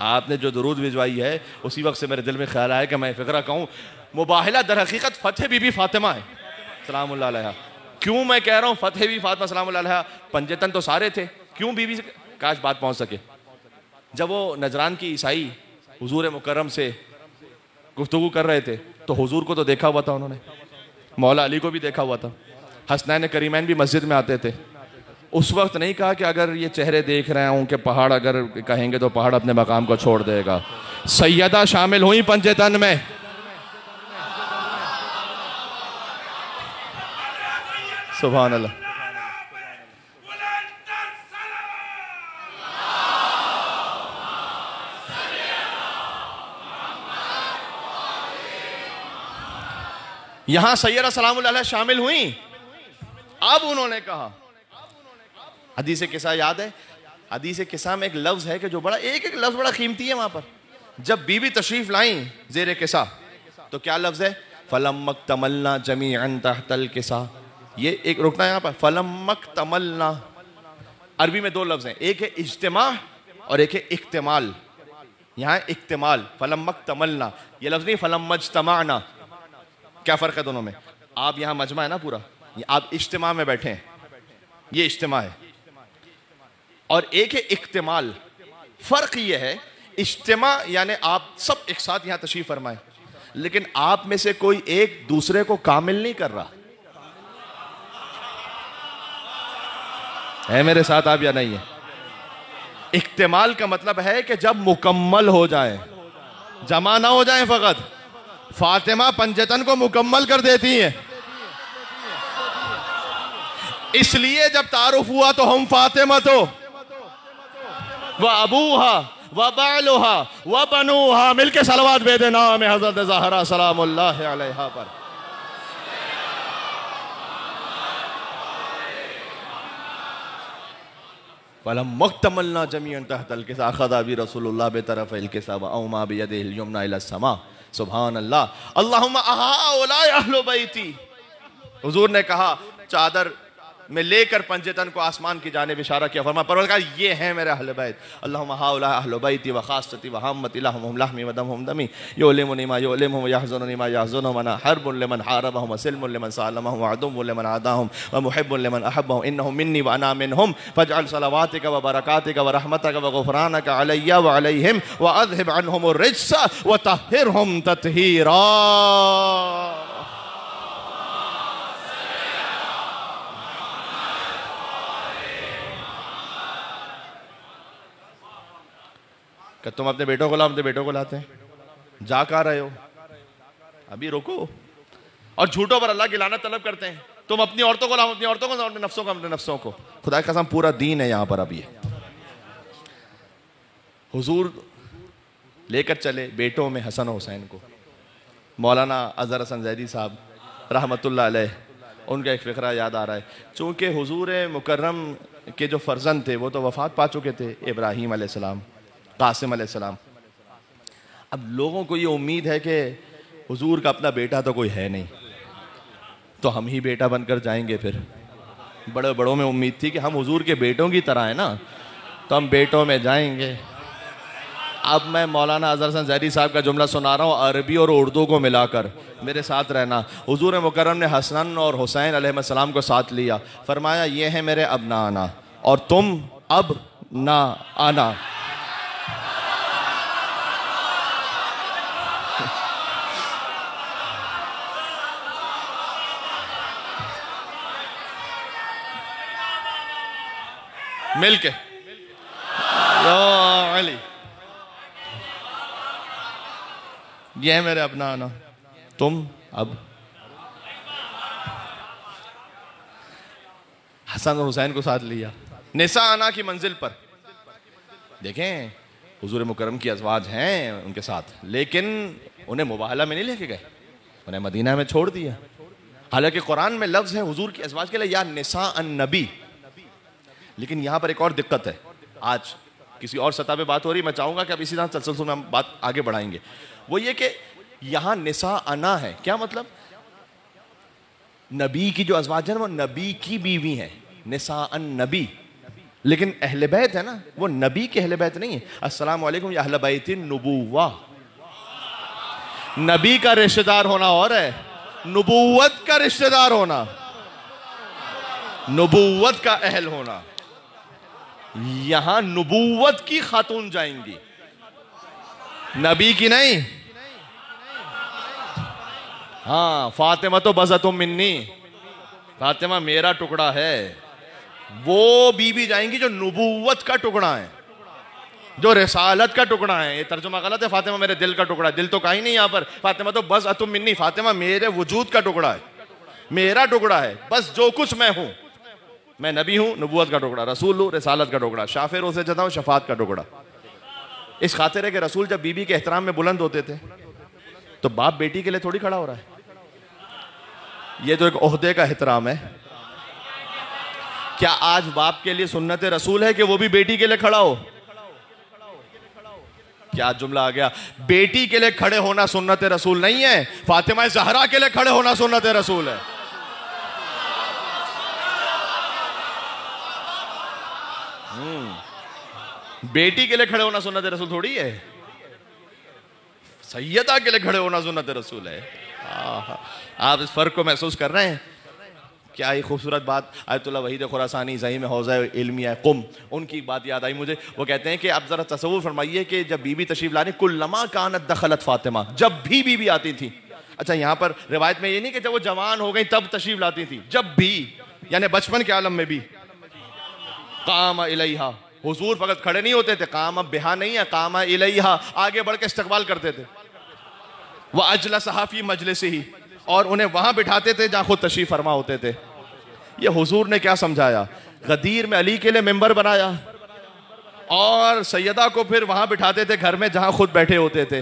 आपने जो दरूद भिजवाई है, उसी वक्त से मेरे दिल में ख्याल आया कि मैं फिक्रा कहूँ मुबाहला दर हकीकत फतेह बीबी फातिमा है। सलाम क्यों मैं कह रहा हूँ फतेह भी फातिमा सलाम पंजतन तो सारे थे। क्यों बीबी काश बात पहुँच सके? जब वो नजरान की ईसाई हुजूर मुकर्रम से गुफ्तु कर रहे थे तो हुजूर को तो देखा हुआ था उन्होंने। मौला अली को भी देखा हुआ था। हसनैन करीमैन भी मस्जिद में आते थे। उस वक्त नहीं कहा कि अगर ये चेहरे देख रहे हैं उनके पहाड़ अगर कहेंगे तो पहाड़ अपने मकाम को छोड़ देगा। सैयदा शामिल हुई पंचतन में। सुबह अल्लाह यहाँ सैयद सलाम शामिल हुई। अब उन्होंने कहा, हदीस किसा याद है? हदीस किसा में एक लफ्ज है कि जो बड़ा, एक एक लफ्ज बड़ा कीमती है वहाँ पर। जब बीबी तशरीफ़ लाई, जेर किसा तो क्या लफ्ज है? फलमक तमलना जमी अन तहतल किसा ये एक रुकना यहाँ पर। फलमक तमलना। अरबी में दो लफ्ज हैं। एक है इज्तमा और एक है इख्तमाल। यहाँ इख्तमाल फलमक तमलना। ये लफ्ज नहीं, फलम मजतमाना। क्या फ़र्क है दोनों में? आप यहाँ मजमा है ना पूरा? आप इज्तमा में बैठे हैं। ये इज्तमा है। और एक है इख्तमाल। फ़र्क ये है, इज्तमा यानी आप सब एक साथ यहाँ तशरीफ़ फरमाए। लेकिन आप में से कोई एक दूसरे को कामिल नहीं कर रहा। है मेरे साथ आप या नहीं है? इख्तमाल का मतलब है कि जब मुकम्मल हो जाए जमा ना हो जाए फकत, फातिमा पंचतन को मुकम्मल कर देती है। इसलिए जब तारुफ हुआ तो हम फातिमा तो। वह अबूहा, व बालुहा, व बनूहा, मिलके सलवात बेदे नाम हज़रत जहरा सलाम पर। फलम मुख्तमलना ज़मीन तहतल के साखदा भी रसूलुल्लाह बे तरफ़ इल के सब औमा बियदिल यमना इला समा। सुबहान अल्लाह हुजूर ने कहा, चादर में लेकर पंजतन को आसमान की जाने इशारा किया। फरमा परवरदिगार, ये हैं मेरे अहल बैत। अल्लाहुम्मा हाउला अहल बैती व खासती व हम्मती लहम लहमी व दमहुम दमी। योलिमुनी मा योलिमुम यहज़ुनुनी मा यहज़ुनु मना हरबुन लिमन हारबहुम व सिल्मुन अदुव्वुन लिमन आदाहुम व मुहिब्बुन लिमन अहब्बहुम। इन्नहुम मिन्नी व अना मिनहुम। फजअल व बरकातिक व रहमतक व गुफरानक अलैया व अलैहिम व अज़हिब अनहुम रिज्स व तहिरहुम तत्हीरा। कि तुम अपने बेटों को लाओ, अपने बेटों को लाते हैं? जा कहा रहे हो? अभी रोको। और झूठों पर अल्लाह की लानत तलब करते हैं। तुम अपनी औरतों को लाओ, अपनी औरतों को अपने नफ्सों को, अपने नफ्सों को। खुदा कसम, पूरा दीन है यहाँ पर अभी हुजूर लेकर चले बेटों में हसन हुसैन को। मौलाना अजहर हसन जैदी साहब अलैह, उनका एक फ़िक्रा याद आ रहा है। चूँकि हजूर मुकर्रम के जो फर्जन थे, वो तो वफ़ात पा चुके थे, इब्राहिम अलैहिस्सलाम। कासिम सलाम अब लोगों को ये उम्मीद है कि हुजूर का अपना बेटा तो कोई है नहीं। तो हम ही बेटा बनकर जाएँगे फिर। बड़े बड़ों में उम्मीद थी कि हम हुजूर के बेटों की तरह है ना तो हम बेटों में जाएँगे। अब मैं मौलाना अजहर हसन जहरी साहब का जुमला सुना रहा हूँ, अरबी और उर्दू को मिलाकर। मेरे साथ रहना। हुजूर मुकरम ने हसन और हुसैन सलाम को साथ लिया। फरमाया, ये है मेरे अब ना आना और तुम अब ना आना। मिलके। अली। ये मेरे अपना आना। तुम अब। हसन और हुसैन को साथ लिया। निशा आना की मंजिल पर। देखें। हुजूर मुकरम की अजवाज हैं उनके साथ। लेकिन उन्हें मुबाहला में नहीं लेके गए। उन्हें मदीना में छोड़ दिया। हालाँकि कुरान में लफ्ज है हुजूर की अजवाज के लिए, या निसा अन नबी। लेकिन यहाँ पर एक और दिक्कत है। आज किसी और सतह पे बात हो रही मैं चाहूँगा कि अब इसी तरह तसलसल में हम बात आगे बढ़ाएँगे। वो ये कि यहाँ निसा अना है। क्या मतलब? नबी की जो अजवाज है वो नबी की बीवी है। निसा अन नबी। लेकिन अहले बैत है ना, वो नबी के अहले बैत नहीं है। अस्सलाम वालेकुम या अहले बैत नबूवा नबी का रिश्तेदार होना और है, नबूवत का रिश्तेदार होना, नबूवत का अहल होना। यहाँ नबूवत की खातून जाएँगी। नबी की नहीं। हाँ फातिमा तो बस तुम मिन्नी। फातिमा मेरा टुकड़ा है। वो बीबी जाएँगी जो नबूवत का टुकड़ा है, जो रसालत का टुकड़ा है। ये तर्जुमा गलत है, फातिमा मेरे दिल का टुकड़ा दिल तो कहीं नहीं यहाँ पर। फातिमा तो बस अतुम मिन्नी, फातिमा मेरे वजूद का टुकड़ा है। मेरा टुकड़ा है, बस जो कुछ मैं हूँ। मैं नबी हूँ, नबूवत का टुकड़ा, रसूल हूँ, रसालत का टुकड़ा, शाफिर से जता हूँ, शफात का टुकड़ा। इस खातिर है कि रसूल जब बीबी के एहतराम में बुलंद होते थे तो बाप बेटी के लिए थोड़ी खड़ा हो रहा है। ये तो एक का एहतराम है। क्या आज बाप के लिए सुन्नत रसूल है कि वो भी बेटी के लिए खड़ा हो? क्या जुमला आ गया? बेटी के लिए खड़े होना सुन्नत रसूल नहीं है। फातिमा जहरा के लिए खड़े होना सुन्नत रसूल है। हम्म। बेटी के लिए खड़े होना सुन्नत रसूल थोड़ी है। सैयदा के लिए खड़े होना सुन्नत रसूल है। आप इस फ़र्क को महसूस कर रहे हैं? क्या ही खूबसूरत बात। आयतुल्ला वहीद खुरासानी जही में हौजा इल्मिया कुम। उनकी बात याद आई मुझे। वो कहते हैं कि आप ज़रा तस्वूर फरमाइए कि जब बीबी तशरीफ़ लाने, कुल्लमा कानत दखलत फातिमा, जब भी बीबी आती थी। अच्छा यहाँ पर रिवायत में ये नहीं कि जब वो जवान हो गई, तब तशरीफ़ लाती थी। जब भी, यानी बचपन के आलम में भी। काम इलेहा। हुजूर फकत खड़े नहीं होते थे। काम अब बिहा नहीं है, काम इलेहा। आगे बढ़ के इस्तकबाल करते थे। वह अजला सहाफ़ी मजले से ही। और उन्हें वहाँ बिठाते थे जहाँ खुद तशरीफ़ फरमा होते थे। ये हुजूर ने क्या समझाया? गदीर में अली के लिए मेंबर बनाया। और सैयदा को फिर वहाँ बिठाते थे घर में जहाँ खुद बैठे होते थे।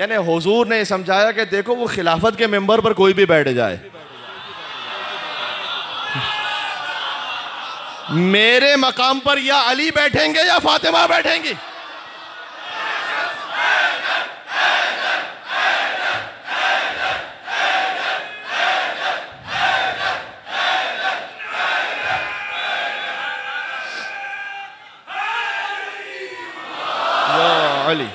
यानी हुजूर ने समझाया कि देखो, वो खिलाफत के मेंबर पर कोई भी बैठ जाए। मेरे मकाम पर या अली बैठेंगे या फातिमा बैठेंगी। अली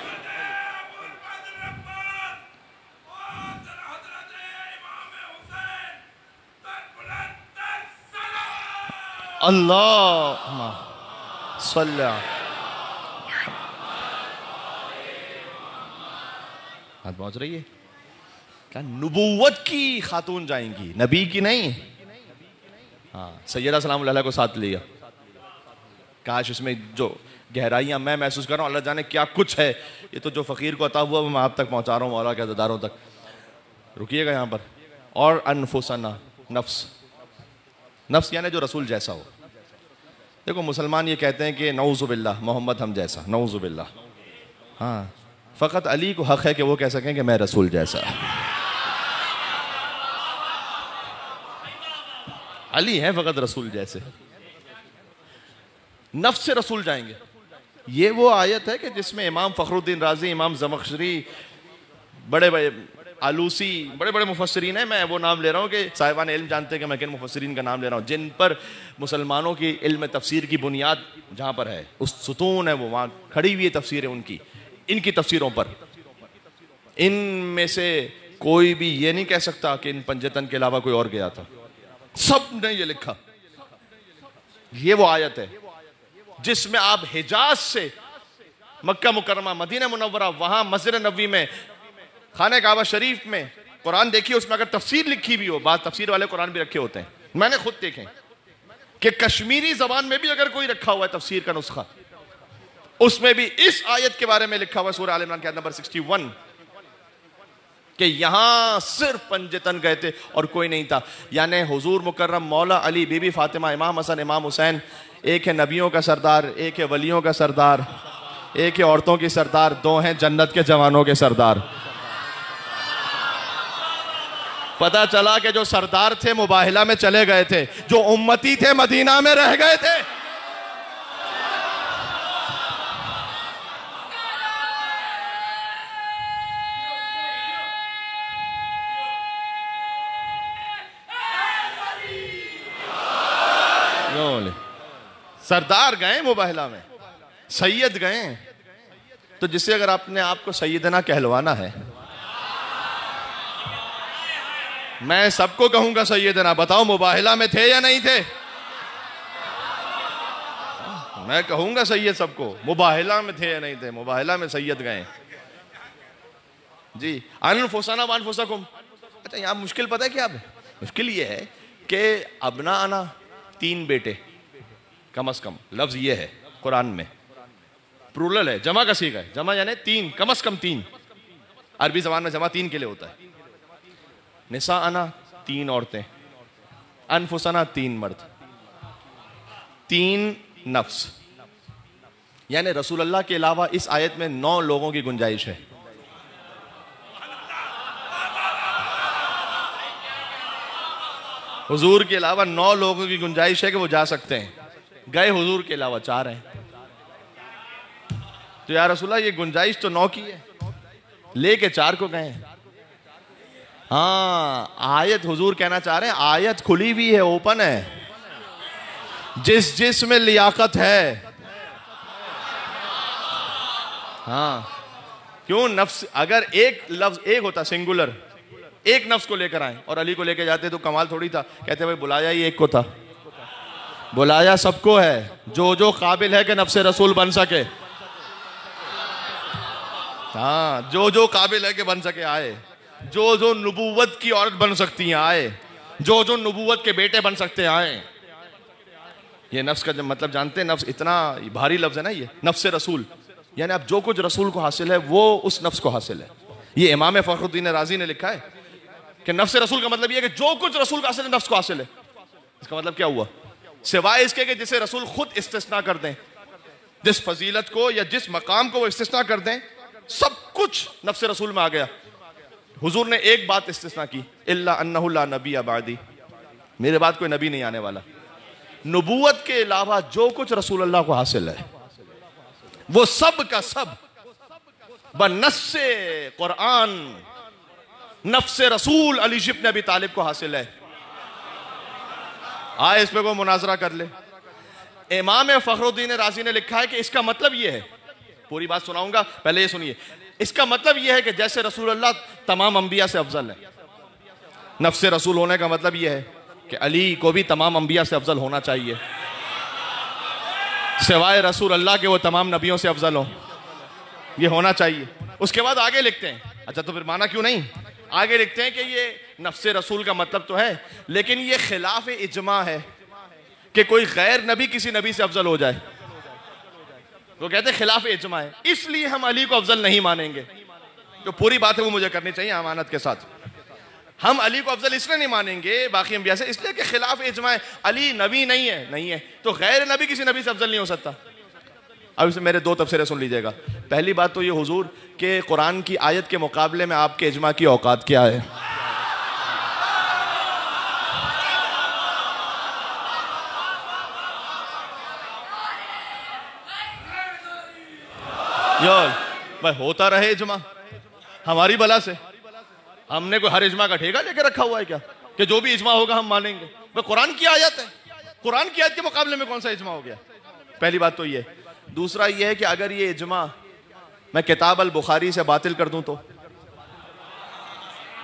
अल्लाह हाथ पहुँच रही है। क्या नबूवत की खातून जाएँगी? नबी की नहीं। हाँ सैयदा सलाम को साथ लिया काश इसमें जो गहराइयाँ मैं महसूस कर रहा हूँ, अल्लाह जाने क्या कुछ है। ये तो जो फ़कीर को अता हुआ मैं आप तक पहुँचा रहा हूँ मौला के अदारों तक। रुकिएगा यहाँ पर। और अनफुसना, नफ्स। नफ्स यानी जो रसूल जैसा हो। देखो, मुसलमान ये कहते हैं कि नौजुबिल्ला मोहम्मद हम जैसा नौजुबिल्ला हाँ फ़कत अली को हक़ है कि वो कह सकें कि मैं रसूल जैसा। अली है फ़कत रसूल जैसे। नफ्स से रसूल जाएँगे। ये वो आयत है कि जिसमें इमाम फ़खरुद्दीन राज़ी, इमाम जमखशरी, बड़े बड़े आलूसी, बड़े बड़े मुफसरीन हैं। मैं वो नाम ले रहा हूँ कि साहिबान इल्म जानते हैं कि मैं किन मुफसरीन का नाम ले रहा हूँ। जिन पर मुसलमानों की इल्म तफसीर की बुनियाद जहाँ पर है, उस सुतून है वो, वहाँ खड़ी हुई है तफसीर उनकी, इनकी तफसीरों पर। इन में से कोई भी ये नहीं कह सकता कि इन पंजतन के अलावा कोई और गया था। सबने ये लिखा। ये वो आयत है। जिसमें आप हिजाज से मक्का मुकरमा मदीना मुनवरा वहाँ मस्जिद नबी में, खाने काबा शरीफ में, कुरान देखिए उसमें अगर तफसीर लिखी भी हो, बात तफसीर वाले कुरान भी रखे होते हैं। मैंने खुद देखे कि कश्मीरी जबान में भी अगर कोई रखा हुआ है तफसीर का नुस्खा, उसमें भी इस आयत के बारे में लिखा हुआ है सूर्य आल इमरान के नंबर 61 कि यहाँ सिर्फ़ पंजतन गए थे और कोई नहीं था। यानी हुजूर मुकर्रम, मौला अली, बीबी फातिमा, इमाम हसन, इमाम हुसैन, एक है नबियों का सरदार, एक है वलियों का सरदार, एक है औरतों की सरदार, दो हैं जन्नत के जवानों के सरदार। पता चला कि जो सरदार थे, मुबाहिला में चले गए थे, जो उम्मती थे, मदीना में रह गए थे। सरदार गए मुबाहिला में। सैयद गए तो जिसे अगर आपने आपको सैयदना कहलवाना है, मैं सबको कहूँगा सैयदना, बताओ मुबाहिला में थे या नहीं थे? मैं कहूँगा सैयद सबको, मुबाहिला में थे या नहीं थे, मुबाहिला में सैयद गए जी अनफुसाना वानफुसकुम अच्छा यहाँ मुश्किल पता है क्या? अब मुश्किल ये है कि अबना आना तीन बेटे। कम अज कम, लफ्ज ये है, कुरान में। प्रूरल है, जमा का सीख है। जमा यानी तीन, कम अज कम तीन। अरबी जबान में जमा तीन के लिए होता है। निसा आना, तीन औरतें। अनफुसना, तीन मर्द। तीन नफ्स। यानी रसूल अल्लाह के अलावा इस आयत में नौ लोगों की गुंजाइश है। हुजूर के अलावा नौ लोगों की गुंजाइश है कि वो जा सकते हैं। गए हुजूर के अलावा चार हैं। तो यार रसुल्ला ये गुंजाइश तो नौ की है। लेके चार को गए हाँ। आयत हुजूर कहना चाह रहे हैं, आयत खुली हुई है, ओपन है। जिस जिस में लियाकत है। हाँ क्यों? नफ्स, अगर एक लफ्ज, एक होता सिंगुलर, एक नफ्स को लेकर आए, और अली को लेकर जाते तो कमाल थोड़ी था। कहते भाई बुलाया ही एक को था। बुलाया सबको है, जो जो काबिल है कि नफ्स रसूल बन सके। हाँ जो जो काबिल है कि बन सके, आए। जो जो नबूवत की औरत बन सकती हैं, आए। जो जो नबूवत के बेटे बन सकते हैं, आए। ये नफ्स का जब मतलब जानते हैं, नफ्स इतना भारी लफ्ज है ना ये, नफ्स रसूल। यानी अब जो कुछ रसूल को हासिल है, वो उस नफ्स को हासिल है। ये इमाम फखरुद्दीन राज़ी ने लिखा है कि नफ्स रसूल का मतलब ये है कि जो कुछ रसूल का हासिल है, नफ्स को हासिल है। इसका मतलब क्या हुआ? सिवाय इसके कि जिसे रसूल खुद इस्तना कर दें। जिस फजीलत को या जिस मकाम को वो इस्तना कर दें, सब कुछ नफ्स रसूल में आ गया। हुजूर ने एक बात इस्तना की अल्लाह नबी आबादी मेरे बाद कोई नबी नहीं आने वाला। नबूत के अलावा जो कुछ रसूल अल्लाह को हासिल है, वो सब का सब बनस कुरान नफ्स रसूल अली शिप ने अभी तालिब को हासिल है। आए इस पे को मुनाजरा कर ले। इमाम फखरुद्दीन राज़ी ने लिखा है कि इसका मतलब यह है। पूरी बात सुनाऊँगा, पहले ये सुनिए। इसका मतलब यह है कि जैसे रसूल अल्लाह तमाम अंबिया से अफजल है। नफ्स रसूल होने का मतलब यह है कि अली को भी तमाम अंबिया से अफजल होना चाहिए। सिवाय रसूल अल्लाह के वो तमाम नबियों से अफजल हो। ये होना चाहिए। उसके बाद आगे लिखते हैं। अच्छा तो फिर माना क्यों नहीं? आगे लिखते हैं कि ये नफ्स रसूल का मतलब तो है, लेकिन ये खिलाफ इजमा है कि कोई गैर नबी किसी नबी से अफजल हो जाए। वो कहते हैं खिलाफ इजमा है। इसलिए हम अली को अफजल नहीं मानेंगे। जो पूरी बात है वो मुझे करनी चाहिए अमानत के साथ। हम अली को अफजल इसलिए नहीं मानेंगे, बाकी अंबिया से, इसलिए कि खिलाफ इजमा है। अली नबी नहीं है नहीं है। तो गैर नबी किसी नबी से अफजल नहीं हो सकता। अब इसे मेरे दो तबसरे सुन लीजिएगा। पहली बात तो ये हुजूर के कुरान की आयत के मुकाबले में आपके इजमा की औकात क्या है? भाई होता रहे इजमा। हमारी बला से। हमने कोई हर इजमा का ठेका लेके रखा हुआ है क्या? कि जो भी इजमा होगा हम मानेंगे। भाई कुरान की आयत है। कुरान की आयत के मुकाबले में कौन सा इजमा हो गया? पहली बात तो ये। दूसरा ये है कि अगर ये इजमा मैं किताब अल बुखारी से बातिल कर दूँ तो।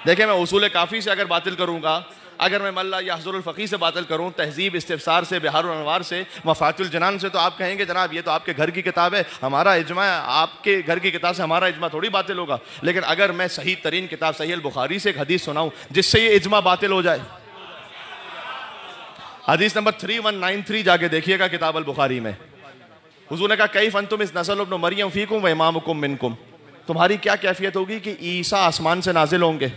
देखे मैं उसूल काफ़ी से अगर बातिल करूँगा अगर मैं मल्ला या हजरफ़ी से बातल करूँ, तहजीब, इस्तफसार से, बिहार से, मफातुल जनान से तो आप कहेंगे, जनाब, ये तो आपके घर की किताब है, हमारा इजमा, आपके घर की किताब से हमारा इजमा थोड़ी बातिल होगा। लेकिन अगर मैं सही तरीन किताब, सही बुखारी से एक हदीस सुनाऊँ, जिससे ये इजमा बातिल हो जाए। हदीस number three one nine three जाके देखिएगा किताब अल बुखारी में। हुजूर ने कहा कई फन तुम इस नसल अपनो मरियम फीकुम व इमामुकुम मिनकुम? तुम्हारी क्या कैफियत होगी कि ईसा आसमान से नाजिल होंगे?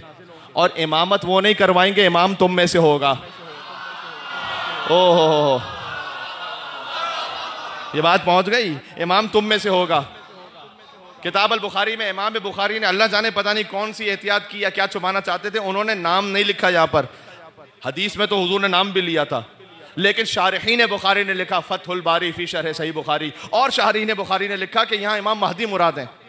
और इमामत वो नहीं करवाएँगे, इमाम तुम में से होगा। ओहो। हो हो ये बात पहुँच गई? इमाम तुम में से होगा। किताब अल बुखारी में, इमाम बुखारी ने अल्लाह जाने पता नहीं कौन सी एहतियात की या क्या छुपाना चाहते थे, उन्होंने नाम नहीं लिखा यहाँ पर। हदीस में तो हुजूर ने नाम भी लिया था। लेकिन शारहीन बुखारी ने लिखा, फतहुल बारी फ़ी शरह सही बुखारी। और शाहरीन बुखारी ने लिखा कि यहाँ इमाम महदी मुराद हैं।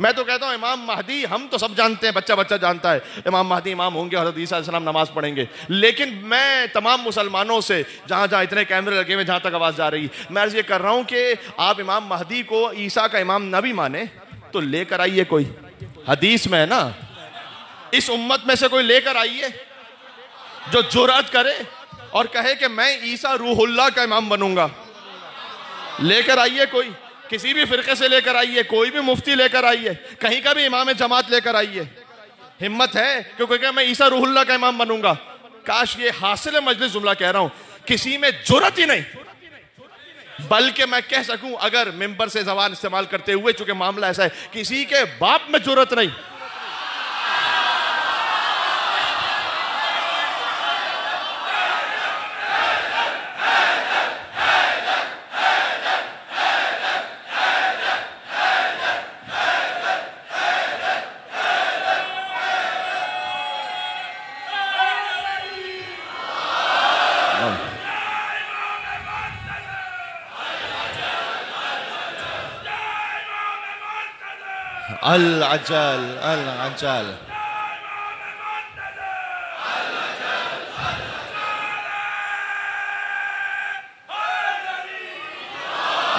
मैं तो कहता हूँ, इमाम महदी, हम तो सब जानते हैं, बच्चा बच्चा जानता है। इमाम महदी, इमाम होंगे, हज़रत ईसीम नमाज़ पढ़ेंगे। लेकिन मैं तमाम मुसलमानों से, जहाँ जहाँ इतने कैमरे लगे हुए, जहाँ तक आवाज़ जा रही, मैं ये कर रहा हूँ कि आप इमाम महदी को ईसा का इमाम न भी माने तो लेकर आइए कोई। हदीस में है ना? इस उम्मत में से कोई लेकर आइए, जो जुरात करे और कहे कि मैं ईसा रूहुल्लाह का इमाम बनूँगा। लेकर आइए कोई। किसी भी फिरके से लेकर आइए कोई भी मुफ्ती लेकर आइए कहीं का भी इमाम जमात लेकर आइए हिम्मत है क्योंकि क्या मैं ईसा रूहुल्ला का इमाम बनूँगा। काश ये हासिल मजलिस जुमला कह रहा हूँ, किसी में ज़रूरत ही नहीं। बल्कि मैं कह सकूँ, अगर मेंबर से जवान इस्तेमाल करते हुए, चूँकि मामला ऐसा है, किसी के बाप में ज़रूरत नहीं। अल अजल अल अजल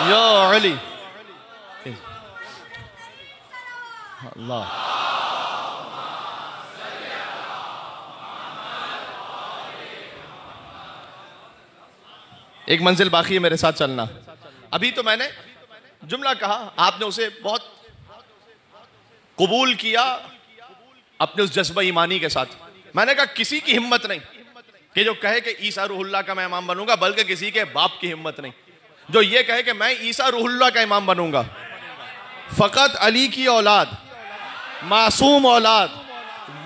या अली एक मंजिल बाकी है मेरे साथ चलना। अभी तो मैंने जुमला कहा, आपने उसे बहुत कबूल किया अपने उस जज्बा ईमानी के साथ। मैंने कहा, किसी की हिम्मत नहीं कि जो कहे कि ईसा रूहुल्लाह का मैं इमाम बनूँगा, बल्कि किसी के बाप की हिम्मत नहीं। जो ये कहे कि मैं ईसा रूहुल्लाह का इमाम बनूँगा। फकत अली की औलाद, मासूम औलाद,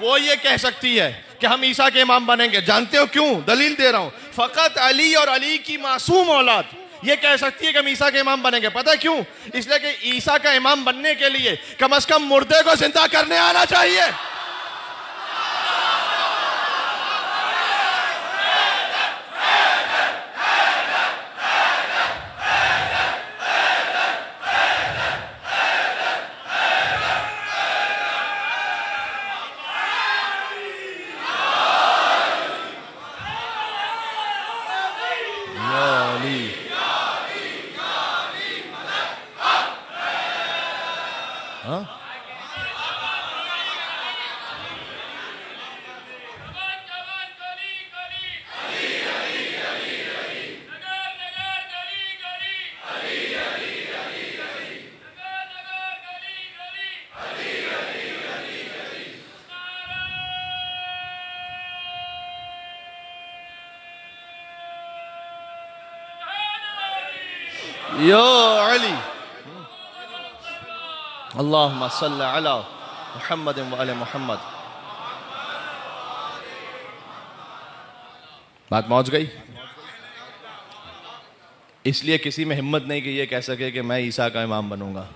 वो ये कह सकती है कि हम ईसा के इमाम बनेंगे। जानते हो क्यों? दलील दे रहा हूँ। फकत अली और अली की मासूम औलाद। ये कह सकती है कि हम ईसा के इमाम बनेंगे। पता है क्यों? इसलिए कि ईसा का इमाम बनने के लिए कम अज कम मुर्दे को ज़िंदा करने आना चाहिए। अल्लाह अला मोहम्मद मोहम्मद बात पहुँच गई? इसलिए किसी में हिम्मत नहीं कि ये कह सके कि मैं ईसा का इमाम बनूँगा।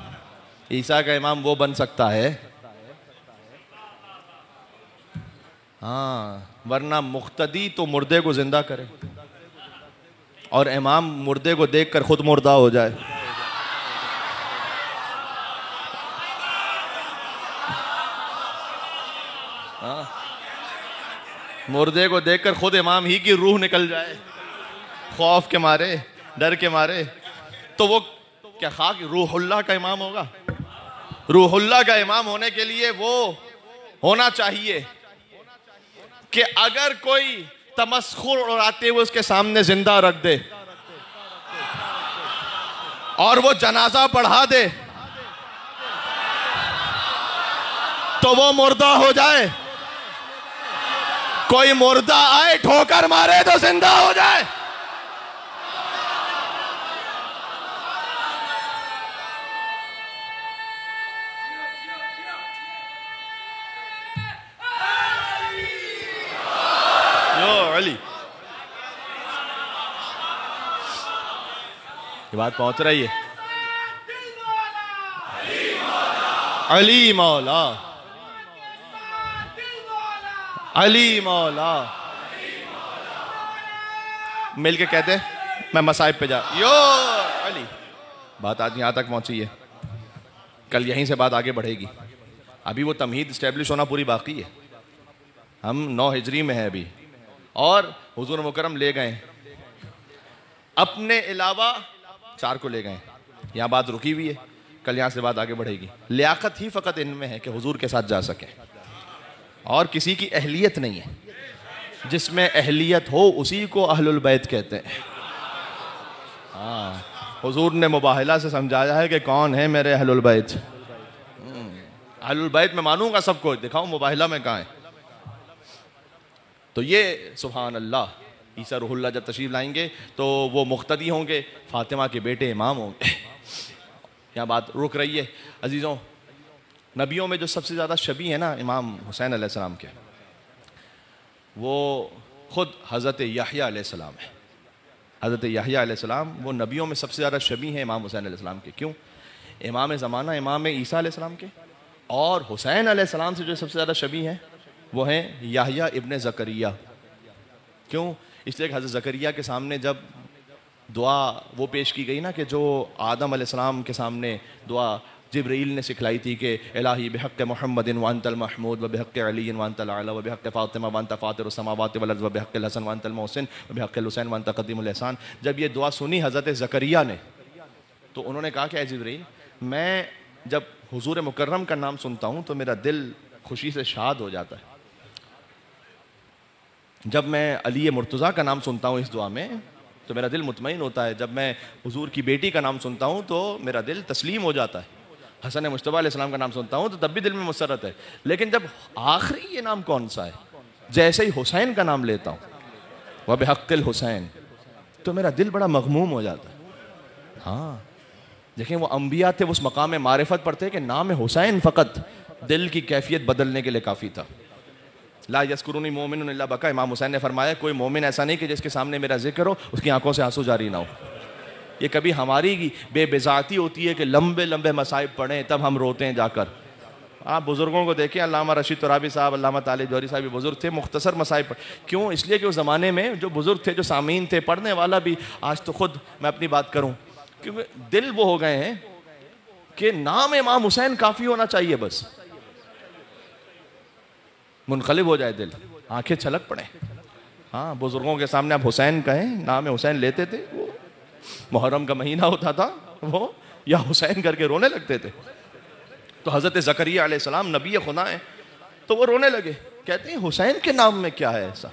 ईसा का इमाम वो बन सकता है। हाँ वरना मुख्तदी तो मुर्दे को ज़िंदा करे। और इमाम मुर्दे को देखकर खुद मुर्दा हो जाए। मुर्दे को देखकर खुद इमाम ही की रूह निकल जाए। खौफ के मारे, डर के मारे। तो वो क्या खाक रूहुल्लाह का इमाम होगा? रूहुल्लाह का इमाम होने के लिए वो होना चाहिए कि अगर कोई तमस्खुर उड़ाते हुए उसके सामने ज़िंदा रख दे और वो जनाजा पढ़ा दे तो वो मुर्दा हो जाए। कोई मुर्दा आए, ठोकर मारे तो ज़िंदा हो जाए। अली। ये बात पहुँच रही है। अली मौला। अली मौला। मिल के कहते मैं मसाइब पे जा। यो, अली। बात आज यहाँ तक पहुँची है। कल यहीं से बात आगे बढ़ेगी। अभी वो तमहीद स्टैब्लिश होना पूरी बाकी है। हम नौ हिजरी में हैं अभी। और हुजूर मुकरम ले गए। अपने अलावा चार को ले गए। यहाँ बात रुकी हुई है। कल यहाँ से बात आगे बढ़ेगी। लियाकत ही फ़कत इनमें है कि हुजूर के साथ जा सके। और किसी की अहलियत नहीं है। जिसमें अहलियत हो उसी को अहलुल बैत कहते हैं। हाँ हजूर ने मुबाहला से समझाया है कि कौन है मेरे अहलुल बैत। हम्म, अहलुल बैत में मानूँगा सबको। दिखाओ मुबाहला में कहाँ है। तो ये सुबहान अल्लाह ईसा रुहुल्ला जब तशरीफ़ लाएँगे तो वो मुख्तदी होंगे फातिमा के बेटे इमाम होंगे। क्या बात रुक रही है अजीज़ों। नबियों में जो सबसे ज़्यादा शबी है ना, इमाम हुसैन अलैहिस्सलाम के, वो ख़ुद हज़रत याहिया अलैहिस्सलाम है। हज़रत याहिया अलैहिस्सलाम वो नबियों में सबसे ज़्यादा शबी हैं इमाम हुसैन अलैहिस्सलाम के। क्यों? इमाम ज़माना, इमाम ईसा अलैहिस्सलाम के, और हुसैन अलैहिस्सलाम से जो सबसे ज़्यादा शबी हैं, वो हैं याहिया इब्ने ज़करिया। क्यों? इसलिए हज़रत ज़करिया के सामने जब दुआ वो पेश की गई ना कि जो आदम अलैहिस्सलाम के सामने दुआ जबरील ने सिखलाई थी कि, इलाही बेहक मोहम्मद वानतल महमूद, व बेहक अली वानतल आला, व बेहक फ़ातिमा वानत फ़ातिर समावत वलद व बेहक हसन वानतल मोहसिन, व बेहक हुसैन वानत कदीम एहसान। जब ये दुआ सुनी हज़रत ज़करिया ने तो उन्होंने कहा कि ए जबरील, मैं जब हुजूर मुकर्रम का नाम सुनता हूँ तो मेरा दिल खुशी से शाद हो जाता है। जब मैं अली मुर्तज़ा का नाम सुनता हूँ इस दुआ में तो मेरा दिल मुतमिन होता है। जब मैं हुजूर की बेटी का नाम सुनता हूँ तो मेरा दिल तस्लीम हो जाता है। हसन मुशतबा का नाम सुनता हूँ तो तब भी दिल में मुसरत है। लेकिन जब आखिरी ये नाम कौन सा है? जैसे ही हुसैन का नाम लेता हूँ, वह बेहक्ल हुसैन। तो मेरा दिल बड़ा मखमूम हो जाता है। हाँ देखें वो अम्बिया थे, उस मकाम मारिफत पर थे कि नाम हुसैन फ़कत। दिल की कैफियत बदलने के लिए काफ़ी था। ला यसकुरुनी मोमिन बका। इमाम हुसैन ने फरमाया, कोई मोमिन ऐसा नहीं कि जिसके सामने मेरा ज़िक्र हो, उसकी आँखों से आँसू जारी ना हो। ये कभी हमारी बेबेजाती होती है कि लंबे लंबे मसाइब पढ़ें, तब हम रोते हैं जाकर। आप बुज़ुर्गों को देखें, अल्लामा रशीद तुराबी साहब, अल्लामा तालिब जौहरी साहब बुज़ुर्ग थे, मुख्तसर मसाइब क्यों? इसलिए कि उस ज़माने में जो बुज़ुर्ग थे, जो सामीन थे, पढ़ने वाला भी, आज तो खुद मैं अपनी बात करूँ, क्योंकि दिल वो हो गए हैं कि नाम इमाम हुसैन काफ़ी होना चाहिए बस। मुनकलिब हो जाए दिल, आँखें छलक पड़े। हाँ बुज़ुर्गों के सामने आप हुसैन कहें, नाम हुसैन लेते थे, वो मुहर्रम का महीना होता था, वो या हुसैन करके रोने लगते थे। तो हज़रत ज़करिया सलाम नबी खुदा है तो वो रोने लगे। कहते हैं, हुसैन के नाम में क्या है ऐसा?